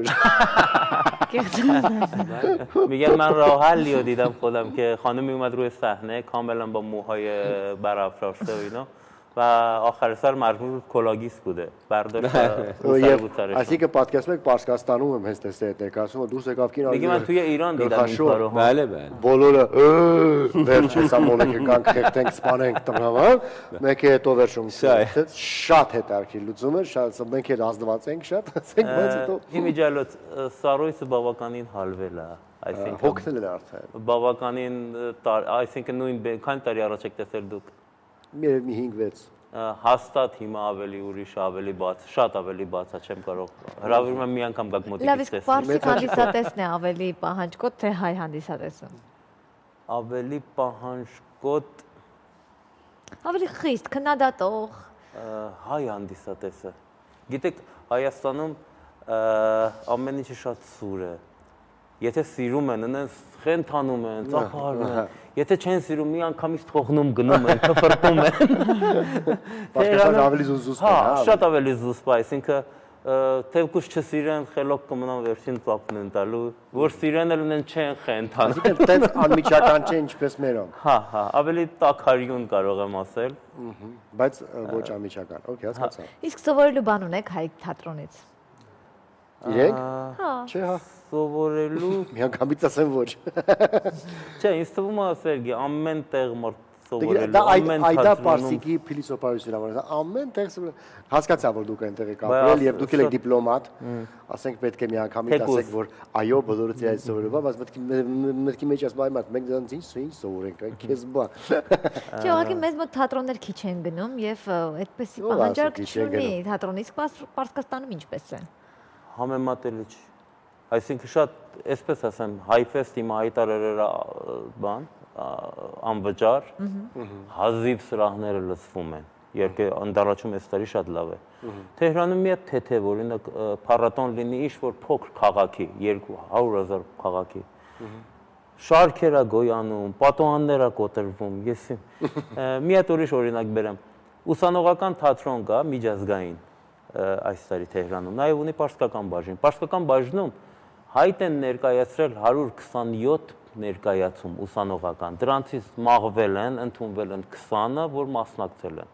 میگن من راه حلی رو دیدم خودم که خانمی اومد روی صحنه کاملا با موهای برافراشته و اینا و آخر سر مجبور کلاگیس بوده برداشت եւ այսինքն պատկերացնում եք Պարսկաստանում եմ հենց տեսել այդ ներկայացումը դուրս եկավ կին Միգի mən توی ایران دیدم این کارو بله بله բոլորը վերջ հեսա մոլեկը կանք խեղտենք սպանենք տղավար մեկ է հետո վերջում շատ հետարքի լուծում է շատ մենք էլ ազդված ենք շատ ասենք բայց հետո Իմիջալոց սարոյսը բավականին հալվել է այսինքն հոգնել է արդեն բավականին այսինքն նույն քանի տարի առաջ եք տեսել դուք Երևի մի 5-6 հաստատ հիմա ավելի ուրիշ, ավելի բաց, շատ ավելի բաց է, չեմ կարող։ Հրավիրում եմ մի անգամ գաք մոտիկից տեսնել։ Լավ, իսկ ֆարսի հանդիսատեսն է ավելի պահանջկոտ, թե հայ հանդիսատեսը։ Ավելի պահանջկոտ Ավելի խիստ քննադատող հայ հանդիսատեսը։ Գիտեք, Հայաստանում ամեն ինչը շատ սուր է։ Եթե սիրում են, այնց խենթանում են, ծափարում են։ Եթե չեն սիրում, մի անգամից թողնում գնում են, թփրտում են։ Պաշտպան ավելի զուսպ է, հա։ Շատ ավելի զուսպ է, այսինքն թեւկուս չսիրեն, խելոք կմնան վերջին ծափն են տալու, որ սիրեն էլ ունեն չեն խենթան։ Այսինքն տենց անմիջական չէ ինչպես մերոնք։ Հա, հա, ավելի տակարյուն կարող եմ ասել։ Բայց ոչ անմիջական։ Okay, հասկացա։ Իսկ սովորելու բան ունեք հայ թատրոնից։ Իրենք։ Հա։ Չէ, հա սովորելու միանգամից ասեմ ոչ։ Չէ, ինձ թվում է Սերգի, ամեն տեղ մարդ սովորելու, ամեն այդ դա Պարսիկի փիլիսոփայությունն է, որ ամեն տեղ հասկացա որ դուք այնտեղ եք ապրել եւ դուք եք դիպլոմատ, ասենք պետք է միանգամից ասեք որ այո, բոլորը ծիած սովորելու, բայց մտքի մտքի մեջ ասում այ մարդ մենք դրանց ինչ ինչ սովորենք, այն քեզ բա։ Չէ, ուղղակի մեզ մոտ թատրոններ քիչ են գնում եւ այդպեսի պահանջարկ չունի թատրոնից Պարսկաստանում ինչպես է։ Համեմատելի չի Այսինքն շատ, այսպես ասեմ, հայֆեստ իմ հայտարարերը բան, անվճար, հազիվ սրահները լսվում են։ Երկե ընդառաջում այս տարի շատ լավ է։ Թեհրանում մի հատ թեթև օրինակ փառատոն լինի ինչ որ փոքր քաղաքի, 200.000 քաղաքի։ Շարքեր է գոյանում, պատոհաններ է կոտրվում, ես մի հատ ուրիշ օրինակ բերեմ։ Ուսանողական թատրոն կա միջազգային այս տարի Թեհրանում, նաև ունի պարսկական բաժին։ Պարսկական բաժնում հայտ են ներկայացրել 127 ներկայացում ուսանողական։ Դրանցից մաղվել են, ընդունվել են 20-ը, որ մասնակցել են։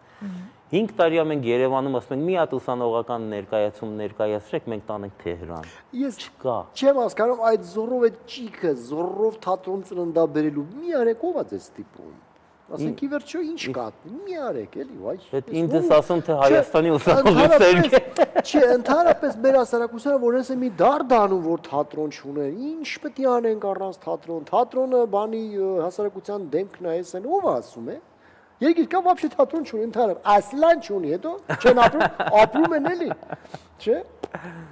5 տարի ամենք Երևանում ասում ենք մի հատ ուսանողական ներկայացում ներկայացրեք, մենք տանենք Թեհրան։ Ես չկա։ Չեմ հասկանում այդ զորով այդ ճիքը, զորով թատրոն ծննդաբերելու մի արեք ով է ձեզ տիպում Ասենք ի վերջո ինչ կա։ Մի արեք, էլի, վայ։ Այդ ինձ ես ասում թե Հայաստանի ուսանողի սերկ է։ Չէ, ընդհանրապես մեր հասարակությունը որ ես մի դարդանում որ թատրոն չունեն, ինչ պետք է անենք առանց թատրոն։ Թատրոնը բանի հասարակության դեմքն է, էսեն ով ասում է։ Երկիր կա вообще թատրոն չունի, ընդհանրապես ասլան չունի, հետո չեն ապրում, ապրում են էլի։ Չէ։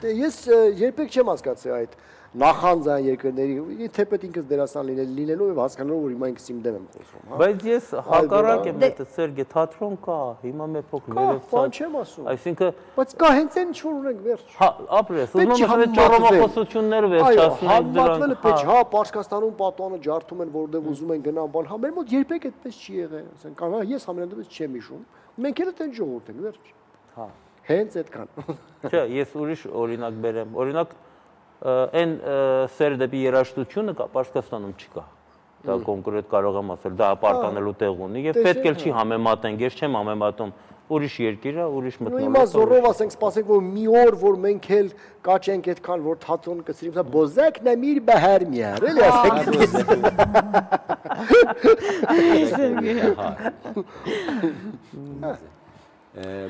Դե ես երբեք չեմ հասկացել այդ նախանձան երկրների թեպետ ինքս դերասան լինել լինելով եւ հասկանալով որ հիմա ինքս իմ դեմ եմ խոսում, հա։ Բայց ես հակառակ եմ դա Սերգե թատրոն կա, հիմա մեր փոքր ներով ցած։ Բան չեմ ասում։ Այսինքն բայց կա հենց այն ինչ որ ունենք վերջ։ Հա, ապրես, ուզում եմ ասել ճորոմախոսություններ վերջացնենք դրանք։ Այո, պետք հա Պարսկաստանում պատոանը ջարդում են որտեղ ուզում են գնան, բան, հա մեր մոտ երբեք այդպես չի եղել, ասենք, կա ես ամենանդեպս չեմ հիշում։ Մենք էլ այդեն ժողովուրդ ենք, վերջ։ Հա հենց այդքան։ Չէ, ես ուրիշ օրինակ բերեմ։ Օրինակ այն սեր դեպի երաժշտությունը Պարսկաստանում չկա դա կոնկրետ կարող եմ ասել, դա ապարտանելու տեղ ունի եւ պետք էլ չի համեմատենք, ես չեմ համեմատում ուրիշ երկիր է, ուրիշ մտնոլորտ։ Հիմա զորով ասենք, սպասենք որ մի օր որ մենք էլ կաչենք այդքան որ թաթոն կսրիմ, սա բոզակ նա միր բահարմիար, էլի ասենք։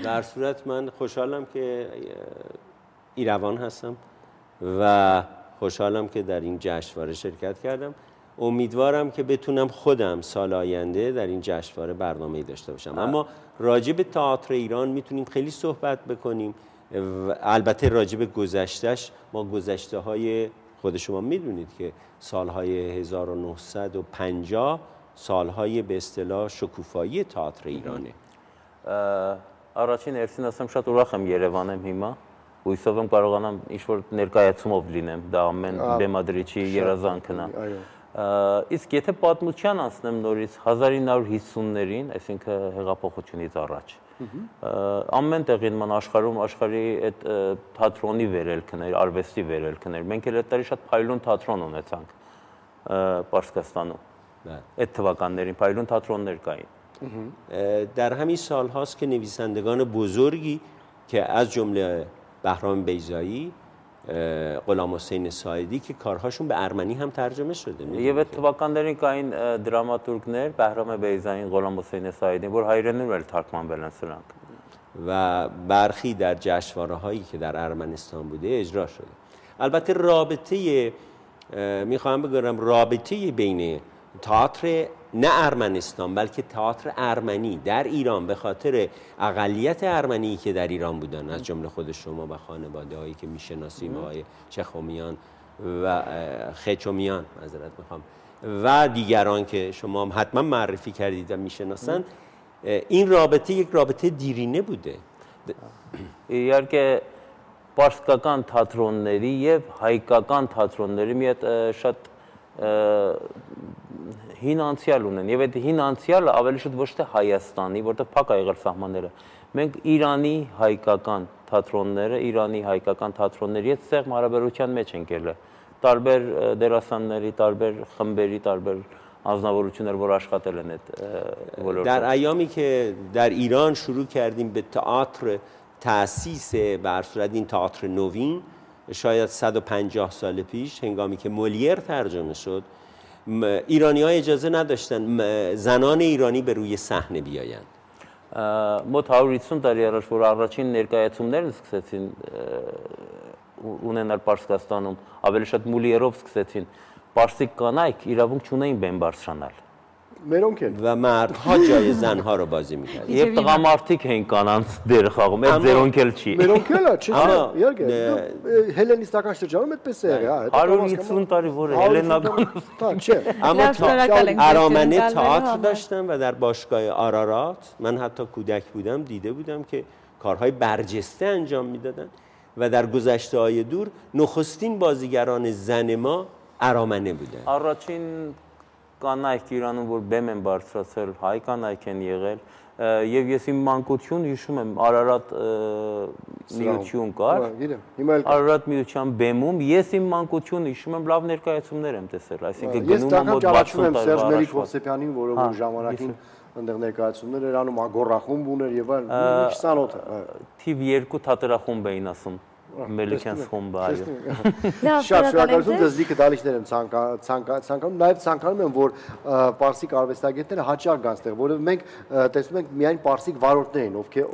Բարձրացման հա։ հա, հա, խոշալ եմ, որ իրավան հասամ و خوشحالم که در این جشنواره شرکت کردم. امیدوارم که بتونم خودم سال آینده در این جشنواره برنامه داشته باشم. اما راجب تئاتر ایران می‌تونیم خیلی صحبت بکنیم. البته راجب گذشتش ما گذشته های خود شما می‌دونید که سالهای 1950 سالهای به اصطلاح شکوفایی تئاتر ایرانه. آراچین ارسین هستم شاید اوراخم یروانم هیما հույսով եմ կարողանամ ինչ-որ ներկայացումով լինեմ, դա ամեն բեմադրիչի երազանքն է։ Իսկ եթե պատմության անցնեմ նորից 1950-ներին, այսինքն հեղափոխությունից առաջ, ամեն տեղի նման աշխարհում աշխարհի այդ թատրոնի վերելքներ, արվեստի վերելքներ։ Մենք էլ այդ տարի շատ փայլուն թատրոն ունեցանք Պարսկաստանում։ Այդ թվականներին փայլուն թատրոններ կային։ در همین سال هاست که نویسندگان بزرگی که از جمله بهرام بیزایی غلام حسین سایدی که کارهاشون به ارمنی هم ترجمه شده یه به تباکان دارین که این دراما ترکنر بهرام بیزایی غلام حسین سایدی بر هایرنور ولی ترکمان بلنسلان و برخی در جشنواره هایی که در ارمنستان بوده اجرا شده. البته رابطه می‌خوام بگم رابطه بین تئاتر نه ارمنستان بلکه تئاتر ارمنی در ایران به خاطر اقلیت ارمنی که در ایران بودن از جمله خود شما و خانواده هایی که می‌شناسیم های چخومیان و خچومیان معذرت می‌خوام. و دیگران که شما هم حتما معرفی کردید و می‌شناسند. این رابطه یک رابطه دیرینه بوده. یا که پارسکاکان تاترونری یه هایکاگان تاترونری میاد شد հին անցյալ ունեն եւ այդ հին անցյալը ավելի շուտ ոչ թե Հայաստանի, որտեղ փակ է եղել սահմանները։ Մենք Իրանի հայկական թատրոնները, Իրանի հայկական թատրոնների հետ ծեղմ հարաբերության մեջ ենք ելը։ Տարբեր դերասանների, տարբեր խմբերի, տարբեր անznավորություններ, որ աշխատել են այդ ոլորտում։ Дар айоми ки дар Иран шурӯъ кардим бе театр таъсис бар сурат ин театр новин شاید 150 سال پیش هنگامی که مولیر ترجمه شد ایرانی ها اجازه نداشتن زنان ایرانی به روی صحنه بیایند մոտ 150 տարի առաջ որ առաջին ներկայացումներն սկսեցին ունենալ Պարսկաստանում, ավելի շատ մուլիերով սկսեցին պարսիկ կանայք իրավունք չունեին բեմ բարձրանալ։ Մերոնք են։ و مرد ها جای زن ها رو بازی می‌کرد یک تقام آرتیک هنکانان دیر خواهم. ات زرونکل چی؟ زرونکل چی یارگه هلنیست اکاشتر جانم ات پسیره هارو نیتون تاری وره هلن نگانم چه؟ ارامنه تئاتر داشتم و در باشگاه آرارات من حتی کودک بودم دیده بودم که کارهای برجسته انجام می‌دادن و در گذشته های دور نخستین بازیگران زن ما ارامنه بودن. آراچین կանայք Իրանում որ բեմ են բարձրացել, հայ կանայք են եղել, եւ ես իմ մանկություն հիշում եմ Արարատ միություն կար։ Արարատ միության բեմում ես իմ մանկություն հիշում եմ լավ ներկայացումներ եմ տեսել, այսինքն գնում եմ մոտ 60 տարի Սերժ Հովսեփյանին, որը որ ժամանակին այնտեղ ներկայացումներ էր անում, ագորախումբ ուներ եւ այլն, մի 20 հատ։ Թիվ 2 թատերախումբ էին ասում Մելիքյանց խումբը, այո։ Շատ շնորհակալություն դզիկը դալիչներ եմ ցանկանում, նաև ցանկանում եմ, որ պարսիկ արվեստագետները հաճախ գան ստեղ, որովհետև մենք տեսնում ենք միայն պարսիկ վարորդներ են, ովքեր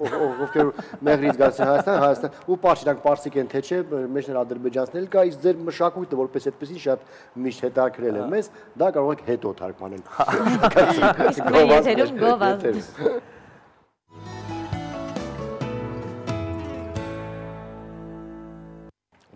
ովքեր մեղրից գալիս են Հայաստան, Հայաստան ու պարսիկ, իրանք պարսիկ են թե չէ, մեջներ ադրբեջանցիներ կա, իսկ ձեր մշակույթը որպես այդպեսին շատ միշտ հետաքրել է մեզ, դա կարող եք հետո թարգմանել։ Իսկ մեր եթերում գովազդ։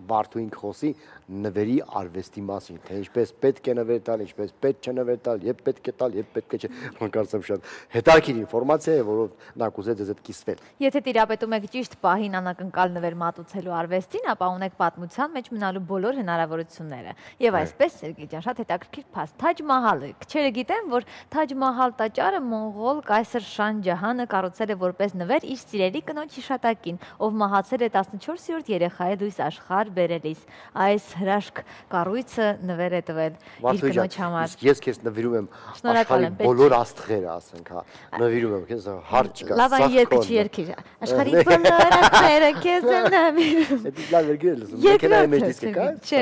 Բարթուին խոսի նվերի արվեստի մասին, թե ինչպես պետք է նվեր տալ, ինչպես պետք չէ նվեր տալ, երբ պետք է տալ, երբ պետք է չէ։ Mən կարծեմ շատ հետաքրքիր ինֆորմացիա է, որով նա կուզե ձեզ հետ կիսվել։ Եթե տիրապետում եք ճիշտ պահին անակնկալ նվեր մատուցելու արվեստին, ապա ունեք պատմության մեջ մնալու բոլոր հնարավորությունները։ Եվ այսպես Սերգեյ ջան, շատ հետաքրքիր փաստ. Թաջ Մահալը։ Քչերը գիտեն, որ Թաջ Մահալ տաճարը մոնղոլ կայսր Շան Ջահանը կառուցել է որպես նվեր իր սիրելի կնոջ հիշատակին, ով մահացել է 14-րդ երեխայի դույս աշխարհ բերելիս։ Այս հրաշք կառույցը նվեր է տվել իր կնոջ համար։ Իսկ ես քեզ նվիրում եմ աշխարհի բոլոր աստղերը, ասենք, հա, նվիրում եմ քեզ հարճ կա։ Լավ այն երկը չի երկիր։ Աշխարհի բոլոր աստղերը քեզ եմ նվիրում։ Դա լավ երկիր լսում։ Մեքենայի մեջ դիսկը կա։ Չէ,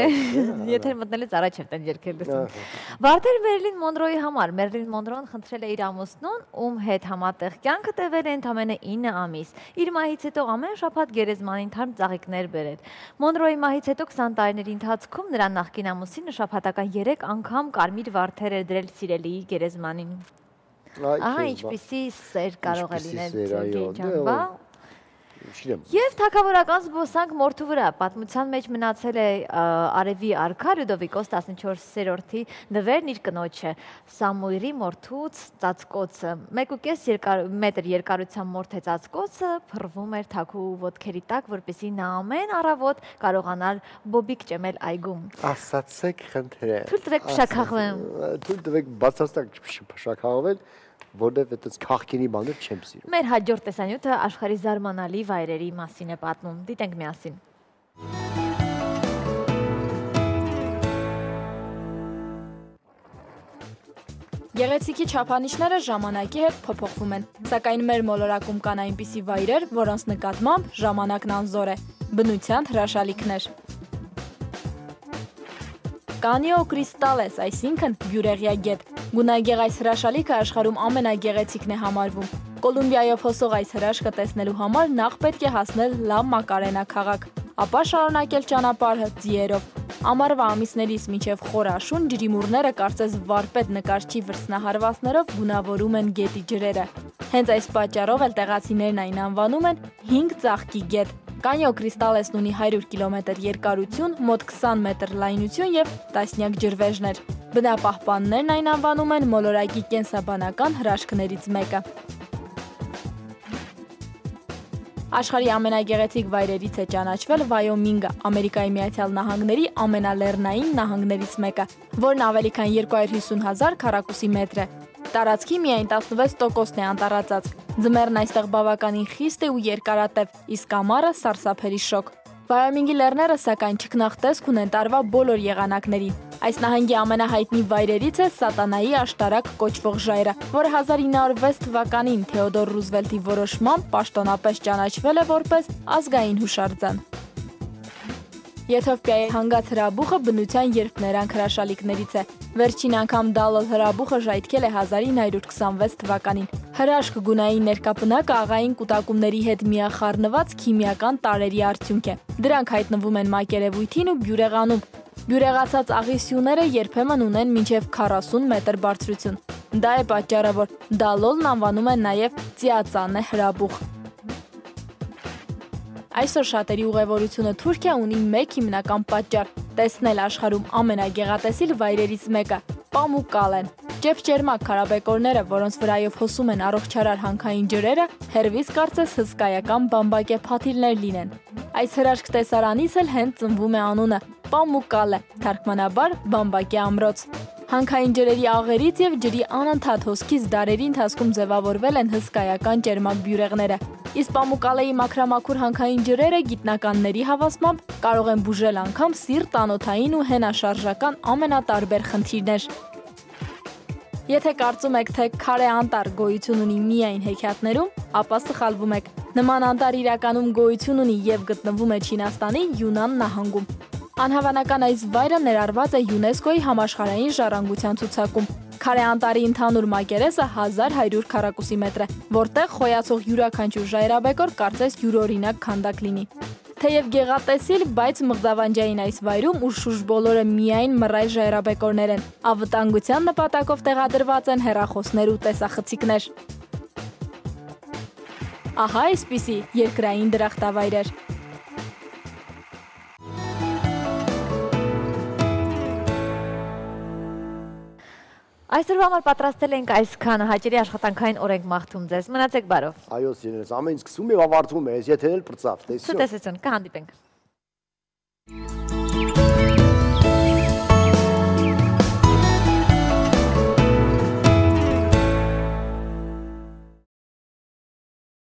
եթե մտնելուց առաջ եմ տեն երկիր լսում։ Վարդեր Մերլին Մոնրոյի համար Մերլին Մոնրոն խնդրել է իր ամուսնուն, ում հետ համատեղ կյանքը տևել է ընդամենը 9 ամիս։ Իր մահից հետո ամեն շաբաթ գերեզմանին թարմ ծաղիկներ բերել։ Մոնրոյի մահից հետո 20 տարիների ընթացքում նրա նախկին ամուսինը շաբաթական 3 անգամ կարմիր վարդեր էր դրել սիրելիի գերեզմանին։ Ահա ինչպիսի սեր կարող է լինել Սերգեյ ջան, բա Չգիտեմ։ Եվ թակավորական զբոսանք մորթու վրա պատմության մեջ մնացել է Արևի արքա Լյուդովիկոս 14-րդի նվերն իր կնոջը Սամուիրի մորթուց ծածկոցը 1.5 երկար մետր երկարության մորթե ծածկոցը փռվում էր թակու ոտքերի տակ, որպեսզի նա ամեն առավոտ կարողանար բոբիկ ճեմել այգում։ Ասացեք խնդրեմ։ Թույլ տվեք փշակաղվեմ։ Թույլ տվեք բացարձակ փշակաղվել որտեվ այդպես քաղքինի բաներ չեմ սիրում։ Մեր հաջորդ տեսանյութը աշխարհի զարմանալի վայրերի մասին է պատմում։ Դիտենք միասին։ Գեղեցիկի չափանիշները ժամանակի հետ փոփոխվում են, սակայն մեր մոլորակում կան այնպիսի վայրեր, որոնց նկատմամբ ժամանակն անզոր է։ Բնության հրաշալիքներ։ Կանիո կրիստալես, այսինքն բյուրեղյա գետ։ Գունագեղ այս հրաշալիքը աշխարհում ամենագեղեցիկն է համարվում։ Կոլումբիայով հոսող այս հրաշքը տեսնելու համար նախ պետք է հասնել Լա Մակարենա քաղաք, ապա շարունակել ճանապարհը ձիերով։ Ամառվա ամիսներից մինչև խորաշուն ջրիմուրները կարծես վարպետ նկարչի վրձնահարվածներով գունավորում են գետի ջրերը։ Հենց այս պատճառով էլ տեղացիներն այն անվանում են 5 ծաղկի գետ։ Կանյո Կրիստալեսն ունի 100 կիլոմետր երկարություն, մոտ 20 մետր լայնություն եւ տասնյակ ջրվեժներ։ Բնապահպաններն այն անվանում են մոլորակի կենսաբանական հրաշքներից մեկը։ Աշխարհի ամենագեղեցիկ վայրերից է ճանաչվել Վայոմինգը, Ամերիկայի Միացյալ Նահանգների ամենալեռնային նահանգներից մեկը, որն ավելի քան 250.000 քառակուսի մետր է։ Տարածքի միայն 16%-ն է անտառածած։ Ձմեռն այստեղ բավականին խիստ է ու երկարատև, իսկ ամառը սարսափելի շոկ։ Վայոմինգի լեռները սակայն չքնախտեսք ունեն տարվա բոլոր եղանակներին։ Այս նահանգի ամենահայտնի վայրերից է Սատանայի աշտարակ կոչվող ժայռը, որը 1906 թվականին Թեոդոր Ռուզվելտի որոշմամբ պաշտոնապես ճանաչվել է որպես ազգային հուշարձան։ Եթովպիայի հանգած հրաբուխը բնության երբներանք հրաշալիքներից է։ Վերջին անգամ Դալոլ հրաբուխը ժայթքել է 1926 թվականին։ Հրաշք գունային ներկապնակը աղային կուտակումների հետ միախառնված քիմիական տարերի արդյունք է։ Դրանք հայտնվում են մակերևույթին ու բյուրեղանում։ Բյուրեղացած աղի սյուները երբեմն ունեն մինչև 40 մետր բարձրություն։ Դա է պատճառը, որ Դալոլն անվանում են նաև ծիածանե հրաբուխ։ Այսօր շատերի ուղևորությունը Թուրքիա ունի մեկ հիմնական պատճառ՝ տեսնել աշխարհում ամենագեղատեսիլ վայրերից մեկը՝ Պամուկալեն։ Ջեփ-ջերմակ քարաբեկորները, որոնց վրայով հոսում են առողջարար հանքային ջրերը, հերվից կարծես հսկայական բամբակե փաթիլներ լինեն։ Այս հրաշք տեսարանից էլ հենց ծնվում է անունը՝ Պամուկալե, թարգմանաբար բամբակե ամրոց։ Հանքային ջրերի աղերից եւ ջրի անընդհատ հոսքից դարերի ընթացքում ձևավորվել են հսկայական ջերմակ բյուրեղները։ Իսկ պամուկալեի մաքրամաքուր հանքային ջրերը գիտնականների հավաստմամբ կարող են բուժել անգամ սիրտ տանոթային ու հենաշարժական ամենատարբեր խնդիրներ։ Եթե կարծում եք, թե քարե անտառ գոյություն ունի միայն հեքիաթներում, ապա սխալվում եք։ Նման անտառ իրականում գոյություն ունի եւ գտնվում է Չինաստանի Յունան նահանգում։ Անհավանական այս վայրը ներառված է ՅՈՒՆԵՍԿՕ-ի համաշխարհային ժառանգության ցուցակում։ Քարե անտարի ընդհանուր մակերեսը 1100 քառակուսի մետր է, որտեղ խոյացող յուրաքանչյուր ժայռաբեկոր կարծես յուրօրինակ քանդակ լինի։ Թեև գեղատեսիլ, բայց մղձավանջային այս վայրում ուշուշ բոլորը միայն մռայլ ժայռաբեկորներ են։ Ավտանգության նպատակով տեղադրված են հերախոսներ ու տեսախցիկներ։ Ահա այսպիսի երկրային դրախտավայրեր։ Այսօրվա համար պատրաստել ենք այսքան հաճելի աշխատանքային օրենք մաղթում ձեզ։ Մնացեք բարով։ Այո, սիրելիս, ամեն ինչ սկսում եւ ավարտվում է, այս եթերն էլ պրծավ, տեսություն։ Ցտեսություն, կհանդիպենք։ Thank you.